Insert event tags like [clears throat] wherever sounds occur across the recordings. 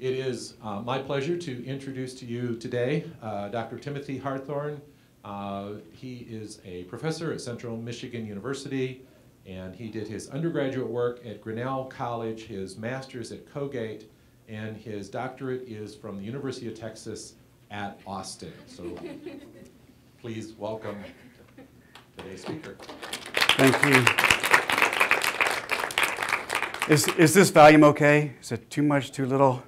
It is uh, my pleasure to introduce to you today uh, Dr. Timothy Hartshorne. Uh, he is a professor at Central Michigan University, and he did his undergraduate work at Grinnell College, his master's at Colgate, and his doctorate is from the University of Texas at Austin. So please welcome today's speaker. Thank you. Is, is this volume okay? Is it too much, too little?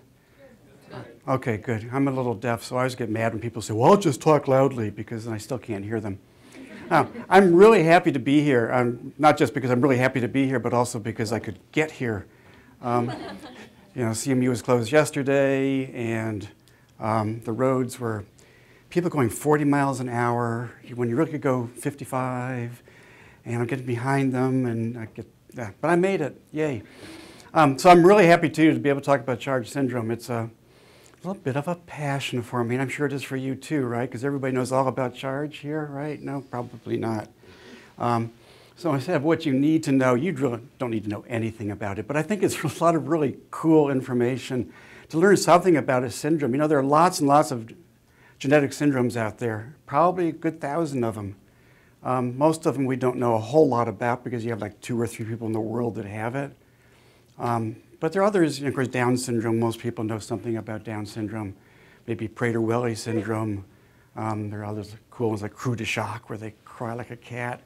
Okay, good. I'm a little deaf, so I always get mad when people say, well, I'll just talk loudly because I still can't hear them. Uh, I'm really happy to be here. I'm, not just because I'm really happy to be here, but also because I could get here. Um, [laughs] you know, CMU was closed yesterday, and um, the roads were people going 40 miles an hour when you really could go 55, and I'm getting behind them, and I get, but I made it, yay. Um, so I'm really happy too to be able to talk about CHARGE syndrome. It's a little bit of a passion for me, and I'm sure it is for you too, right? Because everybody knows all about CHARGE here, right? No, probably not. Um, so instead of what you need to know, you really don't need to know anything about it. But I think it's [laughs] a lot of really cool information to learn something about a syndrome. You know, there are lots and lots of genetic syndromes out there, probably a good thousand of them. Um, most of them we don't know a whole lot about because you have like two or three people in the world that have it. Um, but there are others, you know, of course, Down syndrome, most people know something about Down syndrome. Maybe Prader-Willi syndrome. Um, there are others cool ones like Cri du Chat, where they cry like a cat.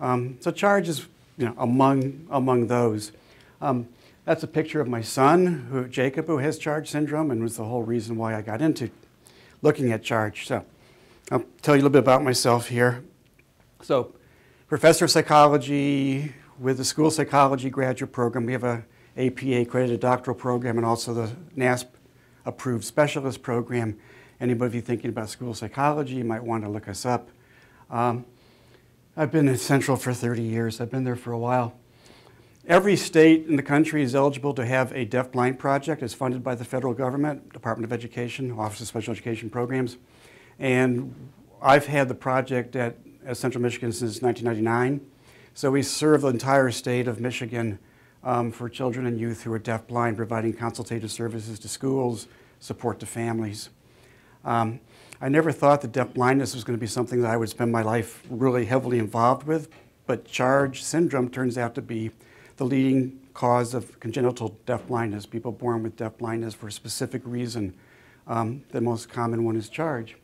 Um, so charge is you know, among, among those. Um, that's a picture of my son, who, Jacob, who has charge syndrome, and was the whole reason why I got into looking at charge. So I'll tell you a little bit about myself here. So, professor of psychology with the school psychology graduate program. We have a APA accredited doctoral program and also the NASP approved specialist program. Anybody you thinking about school psychology, you might want to look us up. Um, I've been at Central for 30 years. I've been there for a while. Every state in the country is eligible to have a deaf-blind project. It's funded by the federal government, Department of Education, Office of Special Education Programs. And I've had the project at, at Central Michigan since 1999. So we serve the entire state of Michigan um, for children and youth who are deaf-blind, providing consultative services to schools, support to families. Um, I never thought that deaf-blindness was going to be something that I would spend my life really heavily involved with, but CHARGE syndrome turns out to be the leading cause of congenital deaf-blindness, people born with deaf-blindness for a specific reason. Um, the most common one is CHARGE.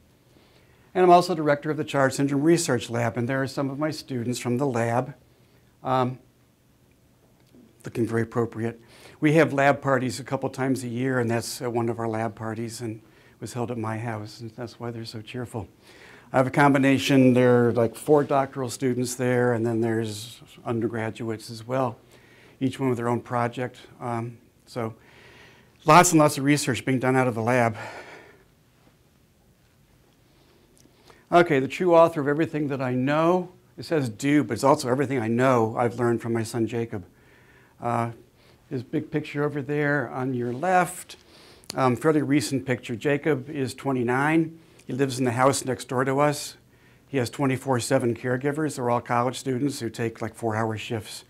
And I'm also director of the CHARGE Syndrome Research Lab, and there are some of my students from the lab um, looking very appropriate. We have lab parties a couple times a year, and that's one of our lab parties, and was held at my house, and that's why they're so cheerful. I have a combination. There are like four doctoral students there, and then there's undergraduates as well, each one with their own project. Um, so lots and lots of research being done out of the lab. Okay, the true author of everything that I know. It says do, but it's also everything I know I've learned from my son Jacob. Uh, his big picture over there on your left, um, fairly recent picture. Jacob is 29. He lives in the house next door to us. He has 24-7 caregivers. They're all college students who take like four-hour shifts.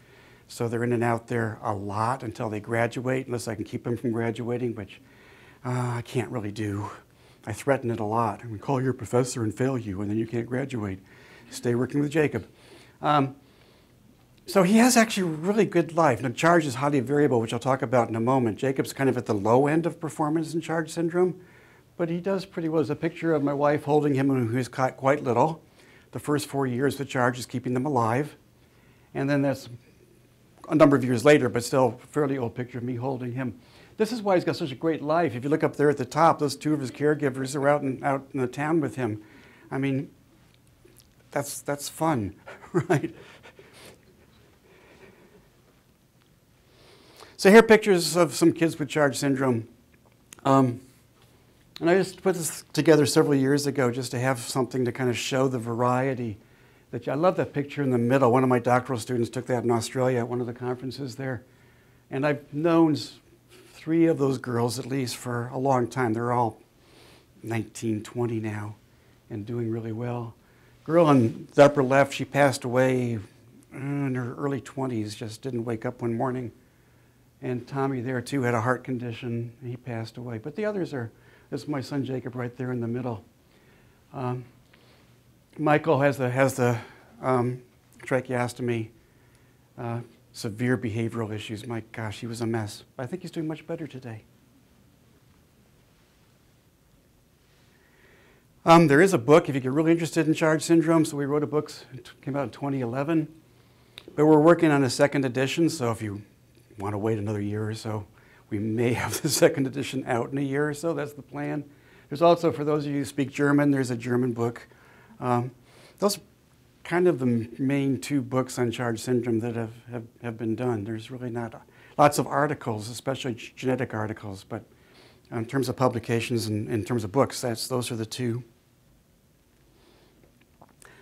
So they're in and out there a lot until they graduate, unless I can keep them from graduating, which uh, I can't really do. I threaten it a lot. I'm going to call your professor and fail you, and then you can't graduate. Stay working with Jacob. Um, so he has actually really good life. Now, charge is highly variable, which I'll talk about in a moment. Jacob's kind of at the low end of performance in charge syndrome, but he does pretty well. There's a picture of my wife holding him when he was quite little. The first four years, the charge is keeping them alive. And then that's a number of years later, but still a fairly old picture of me holding him. This is why he's got such a great life. If you look up there at the top, those two of his caregivers are out in, out in the town with him. I mean, that's, that's fun, [laughs] right? So here are pictures of some kids with charge syndrome. Um, and I just put this together several years ago just to have something to kind of show the variety. That I love that picture in the middle. One of my doctoral students took that in Australia at one of the conferences there. And I've known three of those girls at least for a long time. They're all 19, 20 now and doing really well. Girl on the upper left, she passed away in her early 20s, just didn't wake up one morning And Tommy there too had a heart condition. He passed away. But the others are, this is my son Jacob right there in the middle. Um, Michael has the, has the um, tracheostomy, uh, severe behavioral issues. My gosh, he was a mess. I think he's doing much better today. Um, there is a book if you get really interested in charge syndrome. So we wrote a book, it came out in 2011. But we're working on a second edition, so if you want to wait another year or so, we may have the [laughs] second edition out in a year or so. That's the plan. There's also, for those of you who speak German, there's a German book. Um, those are kind of the main two books on charge syndrome that have, have, have been done. There's really not lots of articles, especially genetic articles, but in terms of publications and in terms of books, that's, those are the two.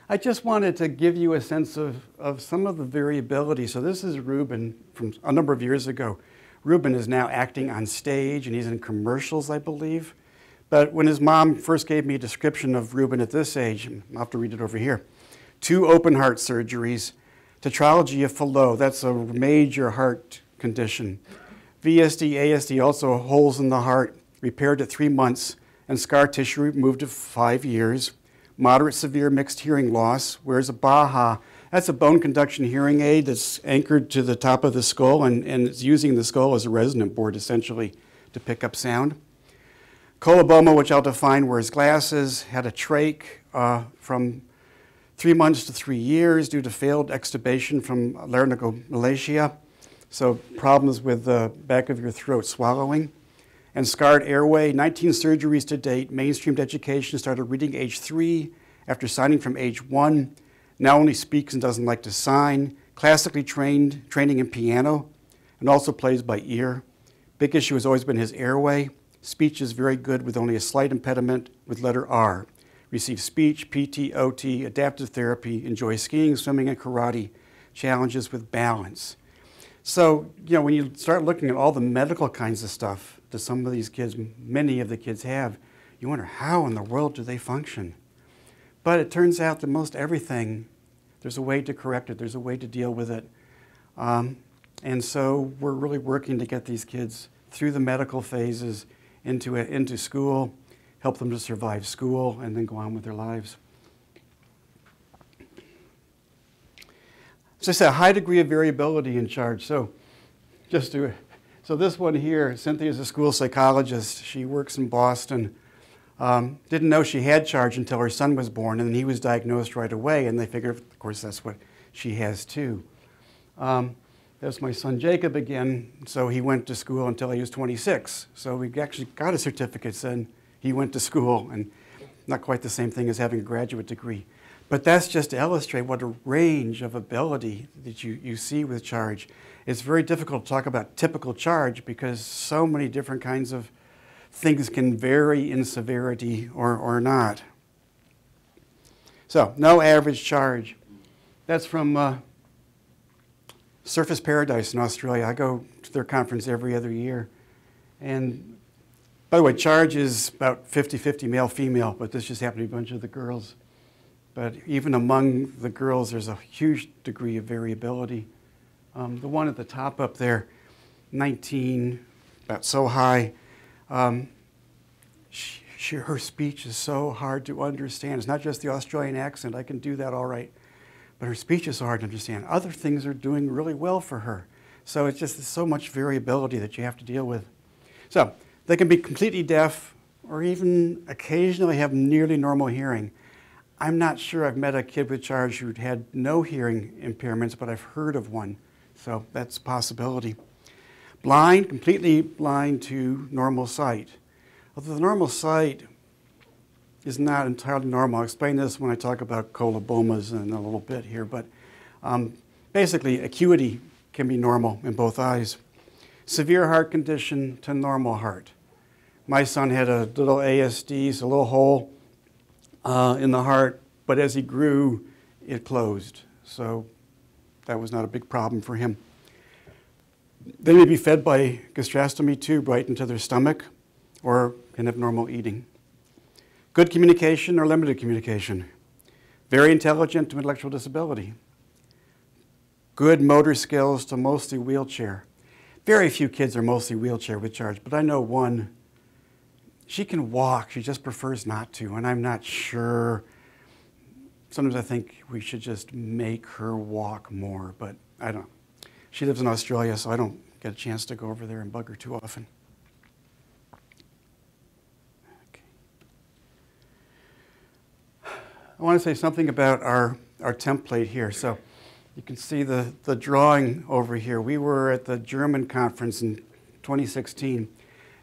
I just wanted to give you a sense of, of some of the variability. So this is Ruben from a number of years ago. Ruben is now acting on stage and he's in commercials, I believe. But when his mom first gave me a description of Ruben at this age, I'll have to read it over here. Two open heart surgeries, tetralogy of Fallot, that's a major heart condition. VSD, ASD, also holes in the heart, repaired at three months, and scar tissue removed at five years moderate severe mixed hearing loss, whereas a Baha, that's a bone conduction hearing aid that's anchored to the top of the skull and, and it's using the skull as a resonant board essentially to pick up sound. Coloboma, which I'll define, wears glasses, had a trach uh, from three months to three years due to failed extubation from laryngomalacia. So problems with the back of your throat swallowing and scarred airway, 19 surgeries to date, mainstreamed education, started reading age three after signing from age one, now only speaks and doesn't like to sign, classically trained, training in piano, and also plays by ear. Big issue has always been his airway. Speech is very good with only a slight impediment with letter R. Receives speech, PT, OT, adaptive therapy, enjoys skiing, swimming, and karate. Challenges with balance. So, you know, when you start looking at all the medical kinds of stuff that some of these kids, many of the kids have, you wonder how in the world do they function? But it turns out that most everything, there's a way to correct it, there's a way to deal with it. Um, and so we're really working to get these kids through the medical phases into, a, into school, help them to survive school, and then go on with their lives. So I said, a high degree of variability in charge. So just to, so this one here, Cynthia is a school psychologist. She works in Boston. Um, didn't know she had charge until her son was born, and he was diagnosed right away, and they figured, of course, that's what she has too. Um, there's my son Jacob again. So he went to school until he was 26. So we actually got a certificate saying he went to school, and not quite the same thing as having a graduate degree. But that's just to illustrate what a range of ability that you, you see with charge. It's very difficult to talk about typical charge because so many different kinds of things can vary in severity or, or not. So, no average charge. That's from uh, Surfers Paradise in Australia. I go to their conference every other year. And by the way, charge is about 50 50 male female, but this just happened to be a bunch of the girls. But even among the girls, there's a huge degree of variability. Um, the one at the top up there, 19, about so high, um, she, she, her speech is so hard to understand. It's not just the Australian accent, I can do that all right. But her speech is so hard to understand. Other things are doing really well for her. So it's just so much variability that you have to deal with. So they can be completely deaf or even occasionally have nearly normal hearing. I'm not sure I've met a kid with charge who had no hearing impairments, but I've heard of one. So that's a possibility. Blind, completely blind to normal sight. Although the normal sight is not entirely normal. I'll explain this when I talk about colobomas in a little bit here, but um, basically acuity can be normal in both eyes. Severe heart condition to normal heart. My son had a little ASD, so a little hole uh, in the heart, but as he grew, it closed. So that was not a big problem for him. They may be fed by gastrostomy tube right into their stomach or can have normal eating. Good communication or limited communication. Very intelligent to intellectual disability. Good motor skills to mostly wheelchair. very few kids are mostly wheelchair with charge, but I know one. She can walk, she just prefers not to, and I'm not sure. Sometimes I think we should just make her walk more, but I don't. She lives in Australia, so I don't get a chance to go over there and bug her too often. Okay. I want to say something about our, our template here. So you can see the, the drawing over here. We were at the German conference in 2016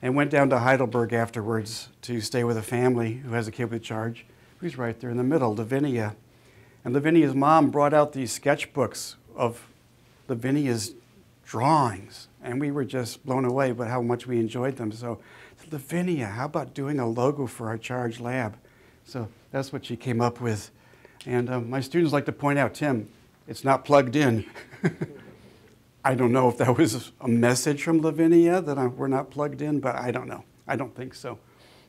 and went down to Heidelberg afterwards to stay with a family who has a kid with charge. Who's right there in the middle, Lavinia. And Lavinia's mom brought out these sketchbooks of Lavinia's drawings. And we were just blown away by how much we enjoyed them. So, Lavinia, how about doing a logo for our charge lab? So that's what she came up with. And um, my students like to point out, Tim, it's not plugged in. [laughs] I don't know if that was a message from Lavinia that I, we're not plugged in, but I don't know. I don't think so.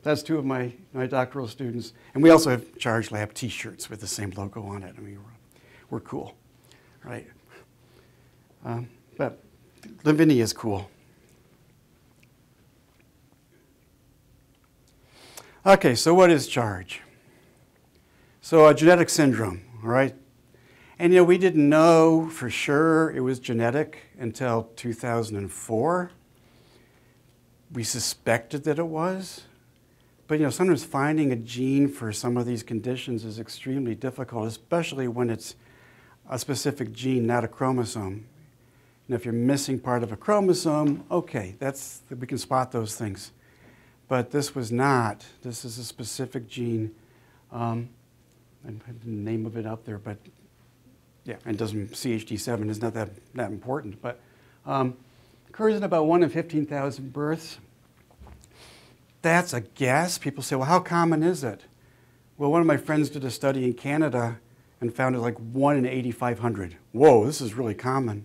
That's two of my, my doctoral students. And we also have Charge Lab t shirts with the same logo on it. I mean, we're, we're cool, right? Um, but Lavinia is cool. Okay, so what is charge? So a genetic syndrome, all right? And you know, we didn't know for sure it was genetic until 2004. We suspected that it was. But you know, sometimes finding a gene for some of these conditions is extremely difficult, especially when it's a specific gene, not a chromosome. And if you're missing part of a chromosome, okay, that's, we can spot those things. But this was not. This is a specific gene. Um, I have the name of it up there, but yeah, it doesn't, CHD7 is not that, that important. But um, occurs in about 1 in 15,000 births. That's a guess. People say, well, how common is it? Well, one of my friends did a study in Canada and found it like 1 in 8,500. Whoa, this is really common.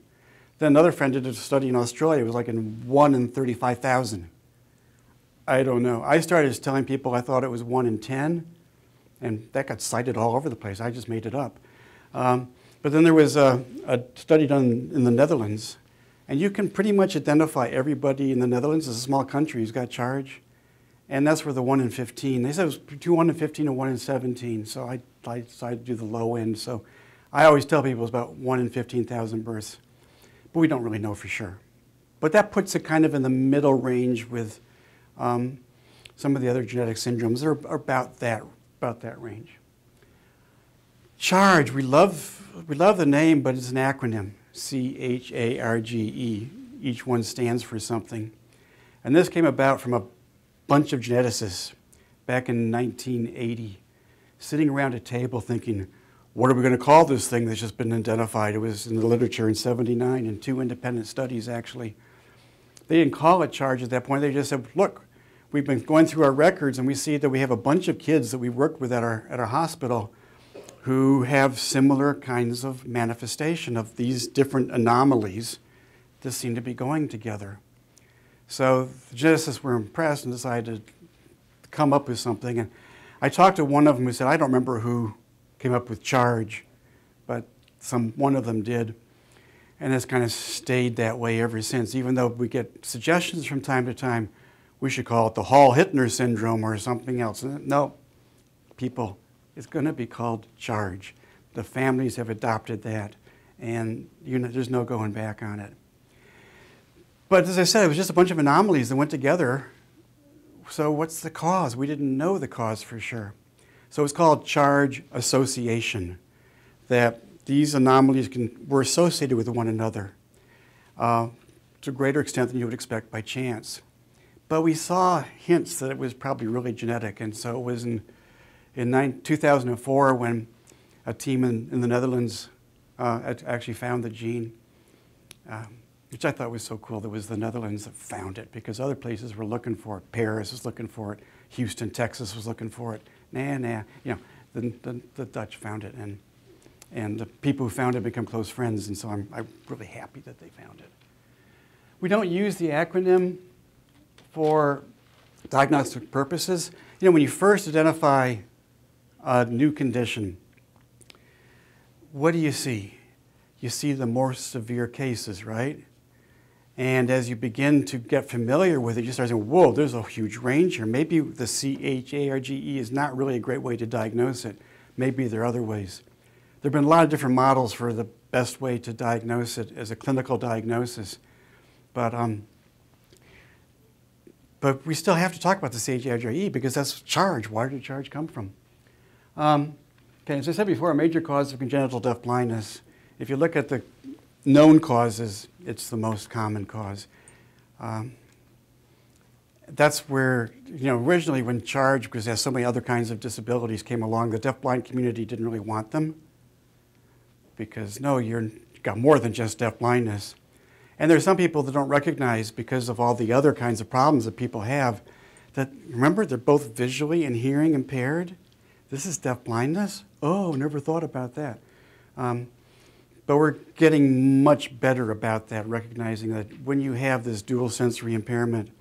Then another friend did a study in Australia. It was like in 1 in 35,000. I don't know. I started telling people I thought it was 1 in 10, and that got cited all over the place. I just made it up. Um, but then there was a, a, study done in the Netherlands, and you can pretty much identify everybody in the Netherlands. It's a small country who's got charge, and that's where the 1 in 15. They said it was between 1 in 15 and 1 in 17, so I, I decided to do the low end. So I always tell people it's about 1 in 15,000 births but we don't really know for sure. But that puts it kind of in the middle range with um, some of the other genetic syndromes. They're about that, about that range. CHARGE, we love, we love the name, but it's an acronym C H A R G E. Each one stands for something. And this came about from a bunch of geneticists back in 1980, sitting around a table thinking, what are we going to call this thing that's just been identified? It was in the literature in 79 in two independent studies, actually. They didn't call it charge at that point. They just said, look, we've been going through our records and we see that we have a bunch of kids that we worked with at our, at our hospital who have similar kinds of manifestation of these different anomalies that seem to be going together. So the geneticists were impressed and decided to come up with something. And I talked to one of them who said, I don't remember who came up with charge, but some one of them did. And it's kind of stayed that way ever since, even though we get suggestions from time to time, we should call it the Hall-Hittner syndrome or something else. No, people, it's going to be called charge. The families have adopted that, and you know, there's no going back on it. But as I said, it was just a bunch of anomalies that went together. So what's the cause? We didn't know the cause for sure. So it's called charge association, that these anomalies can, were associated with one another uh, to a greater extent than you would expect by chance. But we saw hints that it was probably really genetic, and so it was in, in nine, 2004 when a team in, in the Netherlands uh, actually found the gene, um, which I thought was so cool. That was the Netherlands that found it because other places were looking for it. Paris was looking for it. Houston, Texas was looking for it nah, nah. You know, the, the, the, Dutch found it, and, and the people who found it become close friends, and so I'm, I'm really happy that they found it. We don't use the acronym for diagnostic purposes. You know, when you first identify a new condition, what do you see? You see the more severe cases, right? And as you begin to get familiar with it, you start saying, whoa, there's a huge range here. Maybe the CHARGE is not really a great way to diagnose it. Maybe there are other ways. There have been a lot of different models for the best way to diagnose it as a clinical diagnosis. But, um, but we still have to talk about the CHARGE because that's charge. Where did charge come from? Um, okay, as I said before, a major cause of congenital deaf blindness. If you look at the known causes, it's the most common cause. Um, that's where, you know, originally when charge, because there's so many other kinds of disabilities came along, the deaf-blind community didn't really want them because, no, you're, you've got more than just deaf blindness. And there's some people that don't recognize because of all the other kinds of problems that people have that, remember, they're both visually and hearing impaired. This is deaf blindness? Oh, never thought about that. Um, but we're getting much better about that, recognizing that when you have this dual sensory impairment,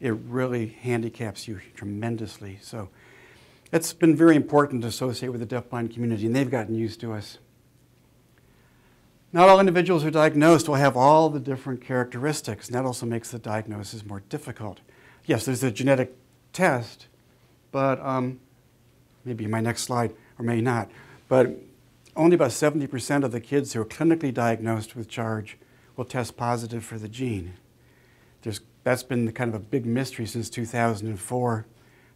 it really handicaps you tremendously. So it's been very important to associate with the deafblind community, and they've gotten used to us. Not all individuals who are diagnosed will have all the different characteristics, and that also makes the diagnosis more difficult. Yes, there's a genetic test, but um, maybe my next slide, or maybe not. But only about 70% of the kids who are clinically diagnosed with charge will test positive for the gene. There's, that's been kind of a big mystery since 2004.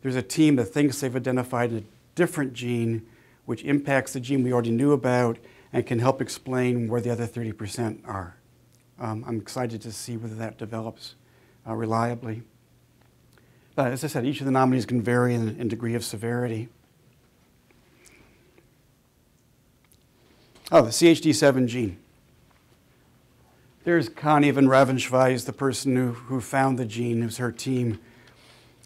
There's a team that thinks they've identified a different gene which impacts the gene we already knew about and can help explain where the other 30% are. Um, I'm excited to see whether that develops uh, reliably. But as I said, each of the nominees can vary in, in degree of severity. Oh, the CHD7 gene. There's Conny van Ravenswaaij, the person who, who found the gene, who's her team.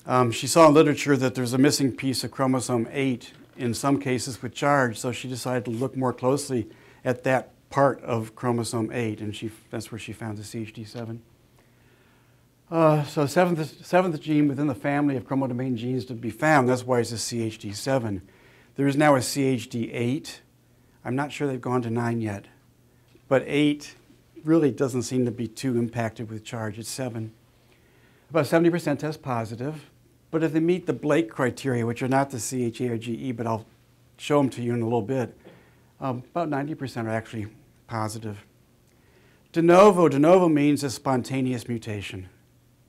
Um, she saw in literature that there's a missing piece of chromosome 8 in some cases with charge, so she decided to look more closely at that part of chromosome 8, and she, that's where she found the CHD7. Uh, so seventh, seventh gene within the family of chromodomain genes to be found, that's why it's a CHD7. There is now a CHD8, I'm not sure they've gone to nine yet. But eight really doesn't seem to be too impacted with charge. It's seven. About 70% test positive. But if they meet the Blake criteria, which are not the CHARGE, but I'll show them to you in a little bit, um, about 90% are actually positive. De novo, de novo means a spontaneous mutation.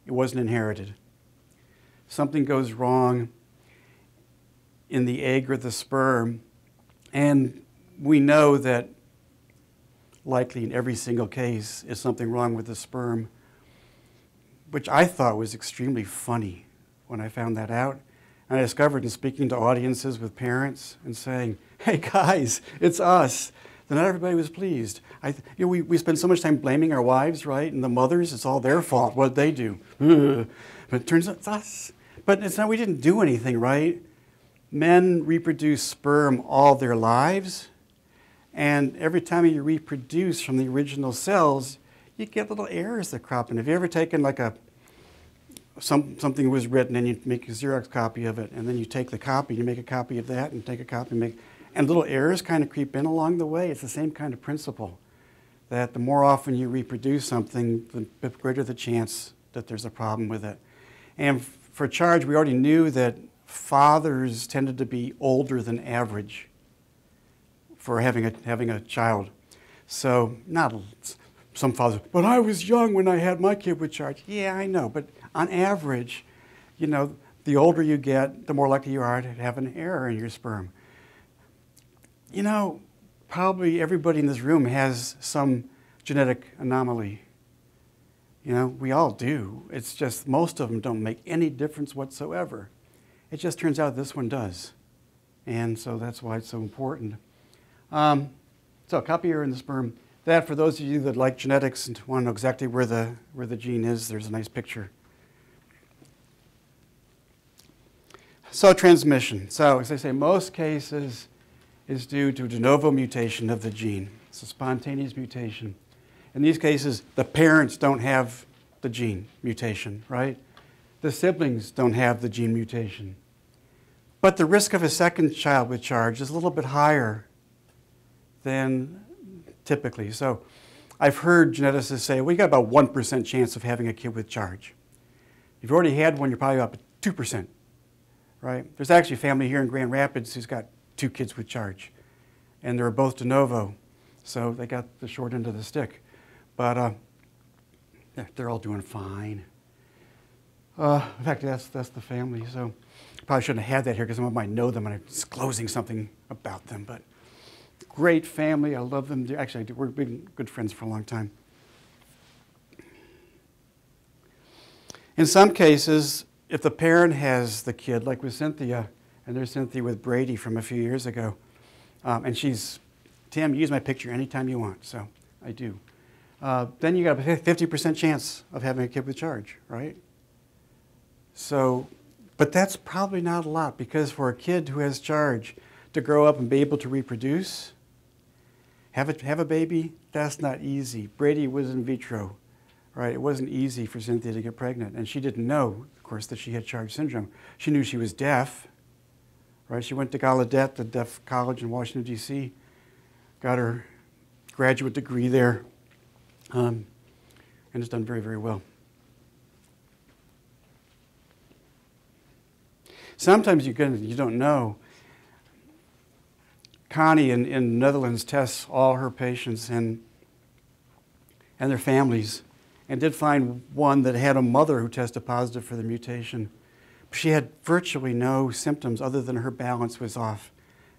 It wasn't inherited. Something goes wrong in the egg or the sperm, and we know that likely in every single case is something wrong with the sperm, which I thought was extremely funny when I found that out. And I discovered in speaking to audiences with parents and saying, hey guys, it's us. Then not everybody was pleased. I, you know, we, we spend so much time blaming our wives, right? And the mothers, it's all their fault, what they do. [laughs] But it turns out it's us. But it's not, we didn't do anything, right? Men reproduce sperm all their lives and every time you reproduce from the original cells, you get little errors that crop in. Have you ever taken like a some, something was written and you make a Xerox copy of it, and then you take the copy, you make a copy of that, and take a copy, and make, and little errors kind of creep in along the way. It's the same kind of principle. That the more often you reproduce something, the greater the chance that there's a problem with it. And for charge, we already knew that fathers tended to be older than average for having a, having a child. So, not some fathers, but I was young when I had my kid with charge. Yeah, I know, but on average, you know, the older you get, the more likely you are to have an error in your sperm. You know, probably everybody in this room has some genetic anomaly. You know, we all do. It's just most of them don't make any difference whatsoever. It just turns out this one does. And so that's why it's so important. Um, so copy error in the sperm. That, for those of you that like genetics and want to know exactly where the, where the gene is, there's a nice picture. So transmission. So as I say, most cases is due to de novo mutation of the gene. It's a spontaneous mutation. In these cases, the parents don't have the gene mutation, right? The siblings don't have the gene mutation. But the risk of a second child with charge is a little bit higher than typically. So I've heard geneticists say, well, you got about 1% chance of having a kid with charge. If you've already had one, you're probably up at 2%, right? There's actually a family here in Grand Rapids who's got two kids with charge, and they're both de novo, so they got the short end of the stick. But uh, they're all doing fine. Uh, in fact, that's, that's the family, so probably shouldn't have had that here because someone might know them and I'm disclosing something about them. But great family, I love them. Actually, we've been good friends for a long time. In some cases, if the parent has the kid, like with Cynthia, and there's Cynthia with Brady from a few years ago, um, and she's, Tim, use my picture anytime you want, so I do. Uh, then you got a 50% chance of having a kid with charge, right? So, but that's probably not a lot because for a kid who has charge to grow up and be able to reproduce, have a, have a baby, that's not easy. Brady was in vitro right? It wasn't easy for Cynthia to get pregnant. And she didn't know, of course, that she had Charge syndrome. She knew she was deaf, right? She went to Gallaudet, the deaf college in Washington, D.C., got her graduate degree there, um, and has done very, very well. Sometimes you, can, you don't know. Conny in, in the Netherlands tests all her patients and, and their families and did find one that had a mother who tested positive for the mutation. She had virtually no symptoms other than her balance was off.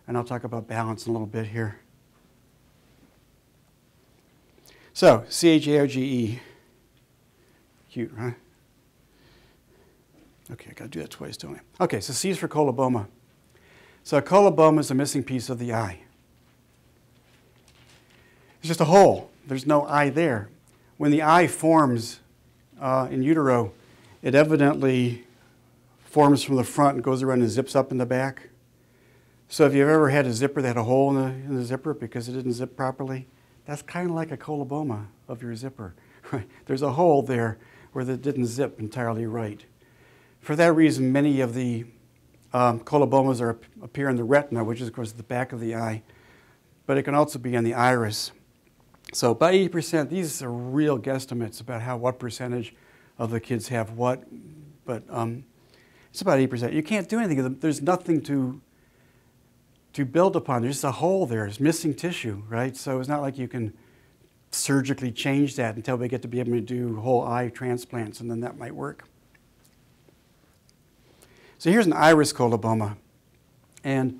And I'll talk about balance in a little bit here. So, C-H-A-R-G-E. Cute, huh? Okay, I gotta do that twice, don't I? Okay, so C is for coloboma. So a coloboma is a missing piece of the eye. It's just a hole. There's no eye there when the eye forms uh, in utero, it evidently forms from the front and goes around and zips up in the back. So if you've ever had a zipper that had a hole in the, in the zipper because it didn't zip properly, that's kind of like a coloboma of your zipper. [laughs] There's a hole there where it didn't zip entirely right. For that reason, many of the um, colobomas are, appear in the retina, which is, of course, the back of the eye, but it can also be in the iris. So about 80%, these are real guesstimates about how what percentage of the kids have what, but um, it's about 80%. You can't do anything. There's nothing to, to build upon. There's just a hole there. It's missing tissue, right? So it's not like you can surgically change that until we get to be able to do whole eye transplants, and then that might work. So here's an iris coloboma, and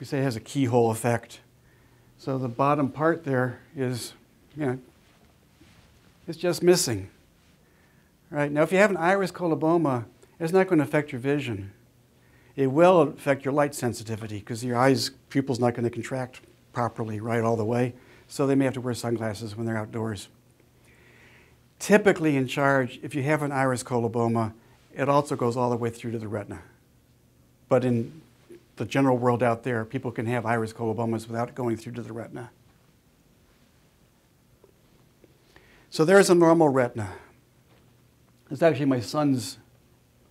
we say it has a keyhole effect. So the bottom part there is, you know, it's just missing. Right? Now, if you have an iris coloboma, it's not going to affect your vision. It will affect your light sensitivity because your eyes, pupil's not going to contract properly right all the way. So they may have to wear sunglasses when they're outdoors. Typically in charge, if you have an iris coloboma, it also goes all the way through to the retina. But in the general world out there, people can have iris colobomas without going through to the retina. So there's a normal retina. It's actually my son's,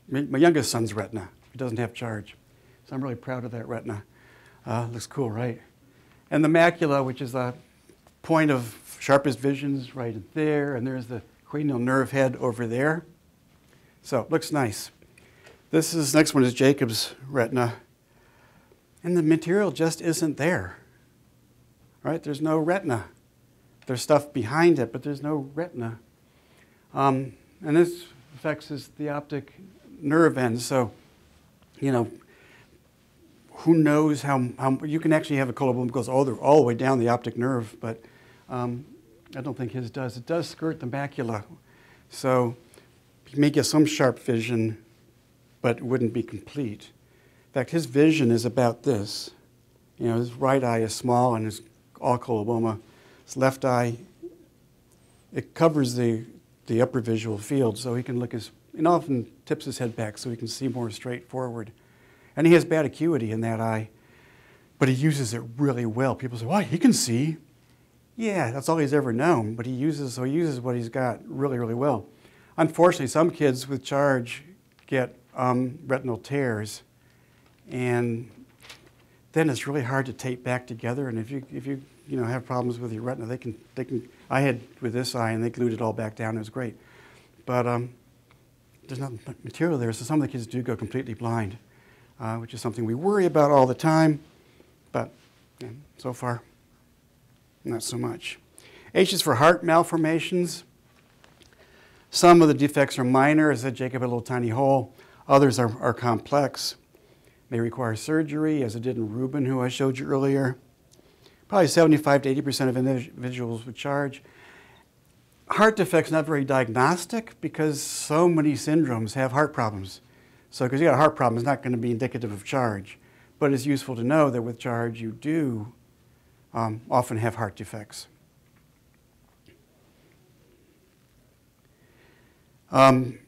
my youngest son's retina. He doesn't have charge. So I'm really proud of that retina. Uh, looks cool, right? And the macula, which is the point of sharpest visions right there, and there's the cranial nerve head over there. So it looks nice. This is next one is Jacob's retina and the material just isn't there. Right? There's no retina. There's stuff behind it, but there's no retina. Um, and this affects the optic nerve ends. So, you know, who knows how, how you can actually have a coloboma that goes all the, all the way down the optic nerve, but um, I don't think his does. It does skirt the macula. So may get some sharp vision, but it wouldn't be complete In fact, his vision is about this. You know, his right eye is small and his all coloboma. His left eye, it covers the, the upper visual field so he can look as, and often tips his head back so he can see more straightforward. And he has bad acuity in that eye, but he uses it really well. People say, why, he can see. Yeah, that's all he's ever known, but he uses, so he uses what he's got really, really well. Unfortunately, some kids with charge get um, retinal tears and then it's really hard to tape back together. And if you, if you, you know, have problems with your retina, they can, they can I had with this eye, and they glued it all back down. It was great. But um, there's not material there, so some of the kids do go completely blind, uh, which is something we worry about all the time. But yeah, so far, not so much. H is for heart malformations. Some of the defects are minor, as I said, Jacob had a little tiny hole. Others are, are complex, may require surgery, as it did in Ruben, who I showed you earlier. Probably 75 to 80% of individuals with charge. Heart defects not very diagnostic because so many syndromes have heart problems. So, because you got a heart problem, it's not going to be indicative of charge. But it's useful to know that with charge, you do um, often have heart defects. Um,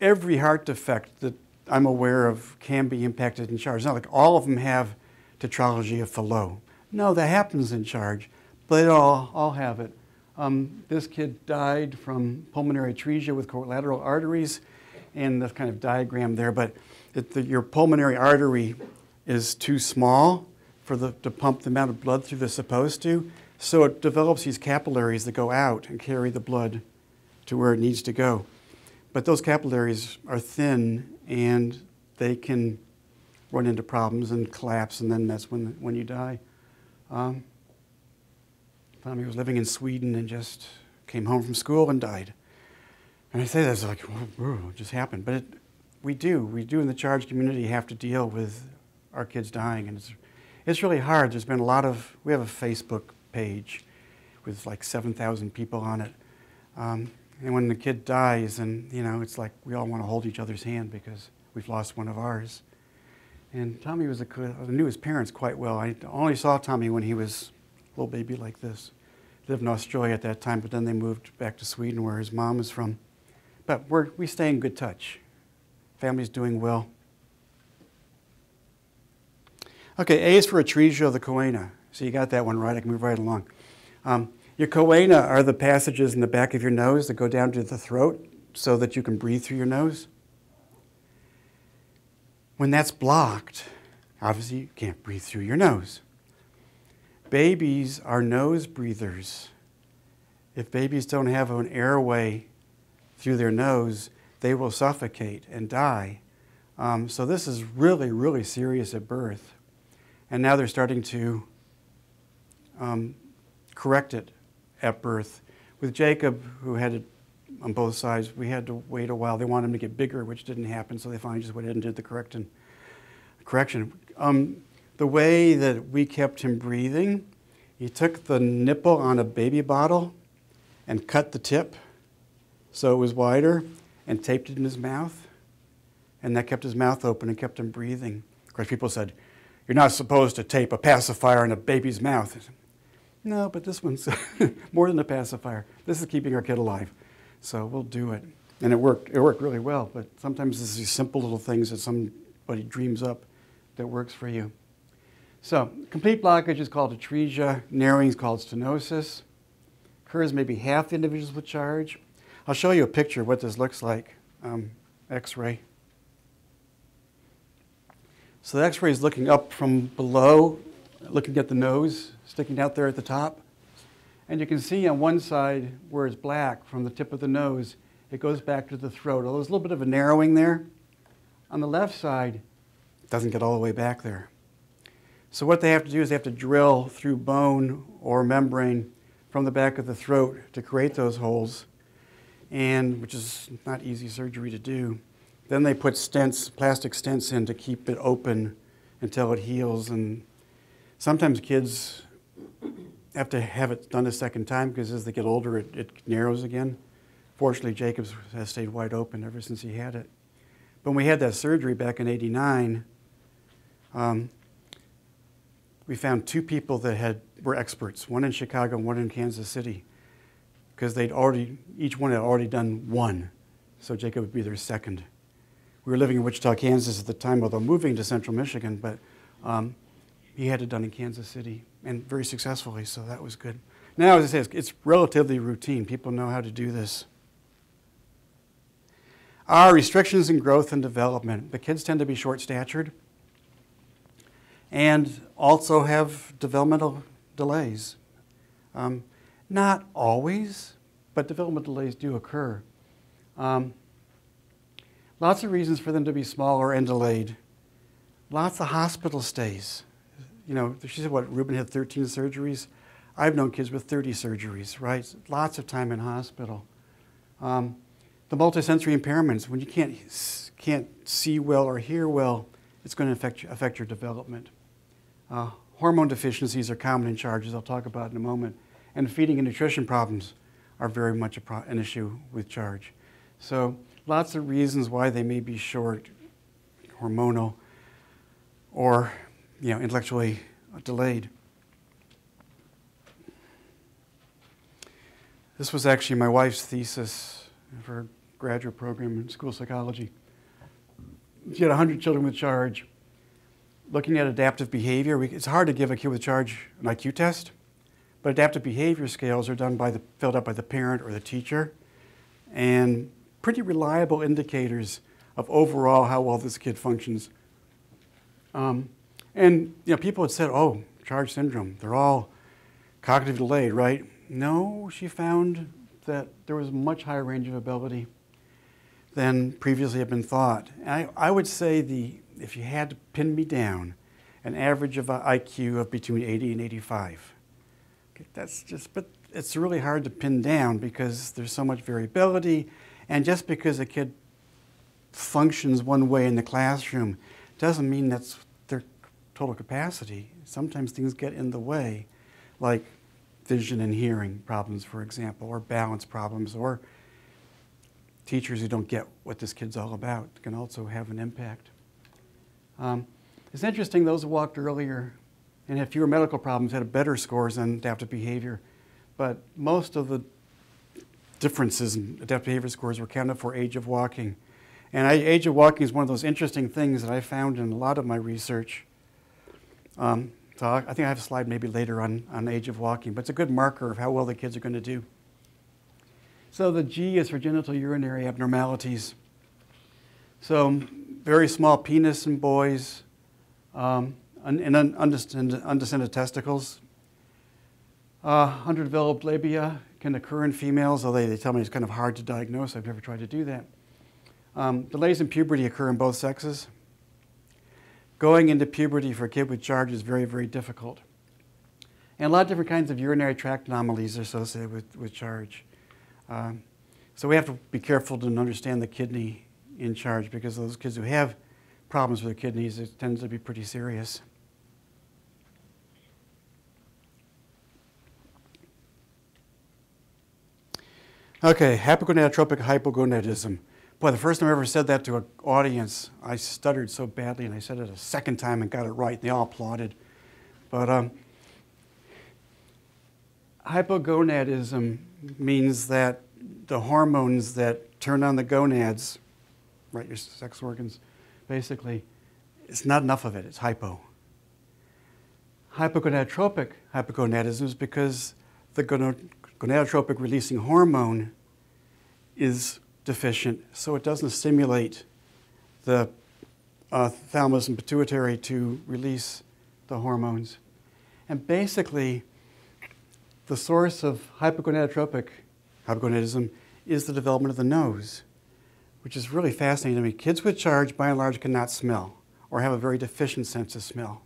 every heart defect that I'm aware of can be impacted in charge. It's not like all of them have tetralogy of Fallot. No, that happens in charge, but they all, all have it. Um, this kid died from pulmonary atresia with collateral arteries, and the kind of diagram there, but it, the, your pulmonary artery is too small for the, to pump the amount of blood through that's supposed to, so it develops these capillaries that go out and carry the blood to where it needs to go. But those capillaries are thin and they can run into problems and collapse, and then that's when, when you die. Um, Tommy was living in Sweden and just came home from school and died. And I say that's like, whoa, it just happened. But it, we do. We do in the charge community have to deal with our kids dying. And it's, it's really hard. There's been a lot of, we have a Facebook page with like 7,000 people on it. Um, and when the kid dies, and you know, it's like we all want to hold each other's hand because we've lost one of ours. And Tommy was a kid, I knew his parents quite well. I only saw Tommy when he was a little baby like this. He lived in Australia at that time, but then they moved back to Sweden where his mom is from. But we're, we stay in good touch. Family's doing well. Okay, A is for atresia of the choana. So you got that one right. I can move right along. Um, your choana are the passages in the back of your nose that go down to the throat so that you can breathe through your nose. When that's blocked, obviously you can't breathe through your nose. Babies are nose breathers. If babies don't have an airway through their nose, they will suffocate and die. Um, so this is really, really serious at birth. And now they're starting to um, correct it at birth. With Jacob, who had it on both sides, we had to wait a while. They wanted him to get bigger, which didn't happen, so they finally just went ahead and did the correction. correction. Um, the way that we kept him breathing, he took the nipple on a baby bottle and cut the tip so it was wider and taped it in his mouth. And that kept his mouth open and kept him breathing. Of course, people said, You're not supposed to tape a pacifier in a baby's mouth. No, but this one's [laughs] more than a pacifier. This is keeping our kid alive. So we'll do it. And it worked, it worked really well, but sometimes it's these simple little things that somebody dreams up that works for you. So complete blockage is called atresia, narrowing is called stenosis. Occurs maybe half the individuals with charge. I'll show you a picture of what this looks like, um, x-ray. So the x-ray is looking up from below, looking at the nose, sticking out there at the top. And you can see on one side where it's black from the tip of the nose, it goes back to the throat. There's a little bit of a narrowing there. On the left side, it doesn't get all the way back there. So what they have to do is they have to drill through bone or membrane from the back of the throat to create those holes, and which is not easy surgery to do. Then they put stents, plastic stents in to keep it open until it heals. And sometimes kids have to have it done a second time because as they get older, it, it narrows again. Fortunately, Jacobs has stayed wide open ever since he had it. When we had that surgery back in 89, um, we found two people that had, were experts, one in Chicago and one in Kansas City, because they'd already, each one had already done one. So Jacob would be their second. We were living in Wichita, Kansas at the time, although moving to central Michigan, but um, he had it done in Kansas City and very successfully, so that was good. Now, as I say, it's, it's relatively routine. People know how to do this. Our restrictions in growth and development. The kids tend to be short statured and also have developmental delays. Um, Not always, but development delays do occur. Um, lots of reasons for them to be smaller and delayed. Lots of hospital stays. You know, she said, what, Ruben had 13 surgeries? I've known kids with 30 surgeries, right? Lots of time in hospital. Um, the multisensory impairments, when you can't, can't see well or hear well, it's going to affect, affect your development. Uh, hormone deficiencies are common in charges, I'll talk about in a moment. And feeding and nutrition problems are very much an issue with charge. So lots of reasons why they may be short, hormonal, or you know, intellectually delayed. This was actually my wife's thesis for her graduate program in school psychology. She had 100 children with charge. Looking at adaptive behavior, we, it's hard to give a kid with charge an IQ test, but adaptive behavior scales are done by the, filled out by the parent or the teacher, and pretty reliable indicators of overall how well this kid functions. Um, and you know, people had said, "Oh, charge syndrome. They're all cognitive delayed, right?" No, she found that there was a much higher range of ability than previously had been thought. I, I would say the if you had to pin me down, an average of IQ of between 80 and 85. Okay, that's just, but it's really hard to pin down because there's so much variability, and just because a kid functions one way in the classroom doesn't mean that's total capacity. Sometimes things get in the way, like vision and hearing problems, for example, or balance problems, or teachers who don't get what this kid's all about can also have an impact. Um, it's interesting, those who walked earlier and had fewer medical problems had better scores on adaptive behavior, but most of the differences in adaptive behavior scores were counted for age of walking. And I, age of walking is one of those interesting things that I found in a lot of my research. Um, so I, think I have a slide maybe later on, on age of walking, but it's a good marker of how well the kids are going to do. So the G is for genital urinary abnormalities. So very small penis in boys, um, and undescended, undescended testicles. Uh, underdeveloped labia can occur in females, although they, they tell me it's kind of hard to diagnose. I've never tried to do that. Um, delays in puberty occur in both sexes. Going into puberty for a kid with charge is very, very difficult. And a lot of different kinds of urinary tract anomalies are associated with, with charge. Um, so we have to be careful to understand the kidney in charge because those kids who have problems with their kidneys, it tends to be pretty serious. Okay, hypogonadotropic hypogonadism. Boy, the first time I ever said that to an audience, I stuttered so badly, and I said it a second time and got it right, and they all applauded. But um, hypogonadism means that the hormones that turn on the gonads, right, your sex organs, basically, it's not enough of it, it's hypo. Hypogonadotropic hypogonadism is because the gonadotropic releasing hormone is deficient, so it doesn't stimulate the uh, thalamus and pituitary to release the hormones. And basically, the source of hypogonadotropic hypogonadism is the development of the nose, which is really fascinating to me. Kids with charge, by and large, cannot smell or have a very deficient sense of smell.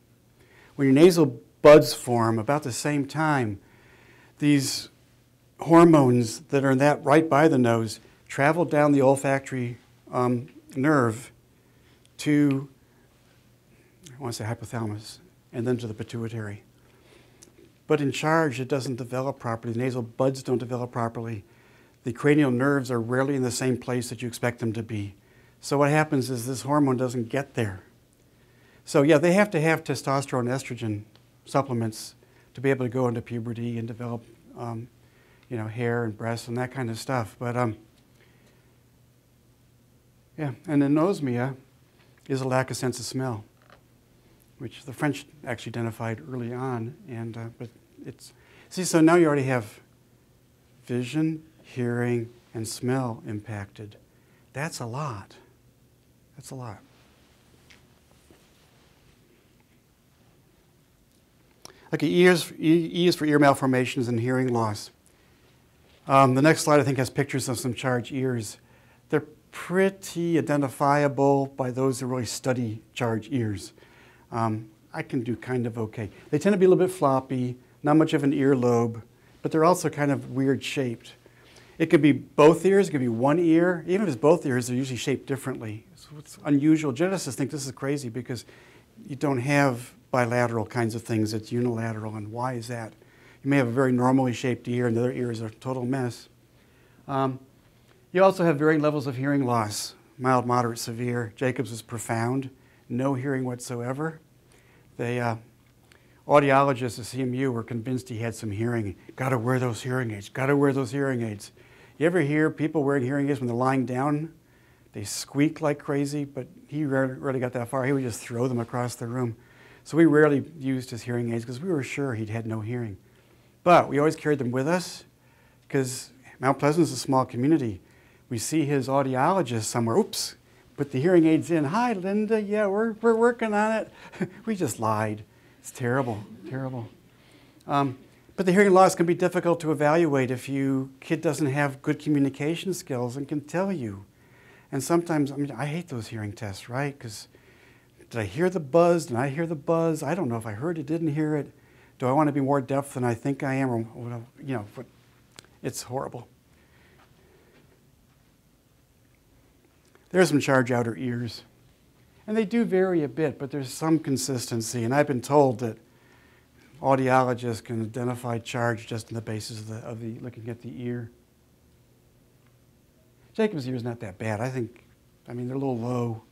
When your nasal buds form about the same time, these hormones that are in that right by the nose travel down the olfactory um, nerve to, I want to say hypothalamus, and then to the pituitary. But in charge, it doesn't develop properly. The nasal buds don't develop properly. The cranial nerves are rarely in the same place that you expect them to be. So what happens is this hormone doesn't get there. So yeah, they have to have testosterone estrogen supplements to be able to go into puberty and develop, um, you know, hair and breasts and that kind of stuff. But um, yeah, and anosmia is a lack of sense of smell, which the French actually identified early on, and uh, but it's, see, so now you already have vision, hearing, and smell impacted. That's a lot. That's a lot. Okay, ears, e is for ear malformations and hearing loss. Um, the next slide, I think, has pictures of some charged ears. Pretty identifiable by those who really study charged ears. Um, I can do kind of okay. They tend to be a little bit floppy, not much of an earlobe, but they're also kind of weird shaped. It could be both ears, it could be one ear. Even if it's both ears, they're usually shaped differently. So it's unusual. Geneticists think this is crazy because you don't have bilateral kinds of things, it's unilateral. And why is that? You may have a very normally shaped ear, and the other ear is a total mess. Um, you also have varying levels of hearing loss mild, moderate, severe. Jacobs is profound, no hearing whatsoever. The uh, audiologists at CMU were convinced he had some hearing. Got to wear those hearing aids, got to wear those hearing aids. You ever hear people wearing hearing aids when they're lying down? They squeak like crazy, but he rarely, rarely got that far. He would just throw them across the room. So we rarely used his hearing aids because we were sure he'd had no hearing. But we always carried them with us because Mount Pleasant is a small community. We see his audiologist somewhere. Oops, put the hearing aids in. Hi, Linda. Yeah, we're, we're working on it. [laughs] we just lied. It's terrible, terrible. Um, but the hearing loss can be difficult to evaluate if your kid doesn't have good communication skills and can tell you. And sometimes, I mean, I hate those hearing tests, right? Because did I hear the buzz? Did I hear the buzz? I don't know if I heard it, didn't hear it. Do I want to be more deaf than I think I am? Or, you know, it's horrible. There's some charge outer ears. And they do vary a bit, but there's some consistency. And I've been told that audiologists can identify charge just on the basis of the, of the looking at the ear. Jacob's ear is not that bad. I think, I mean, they're a little low.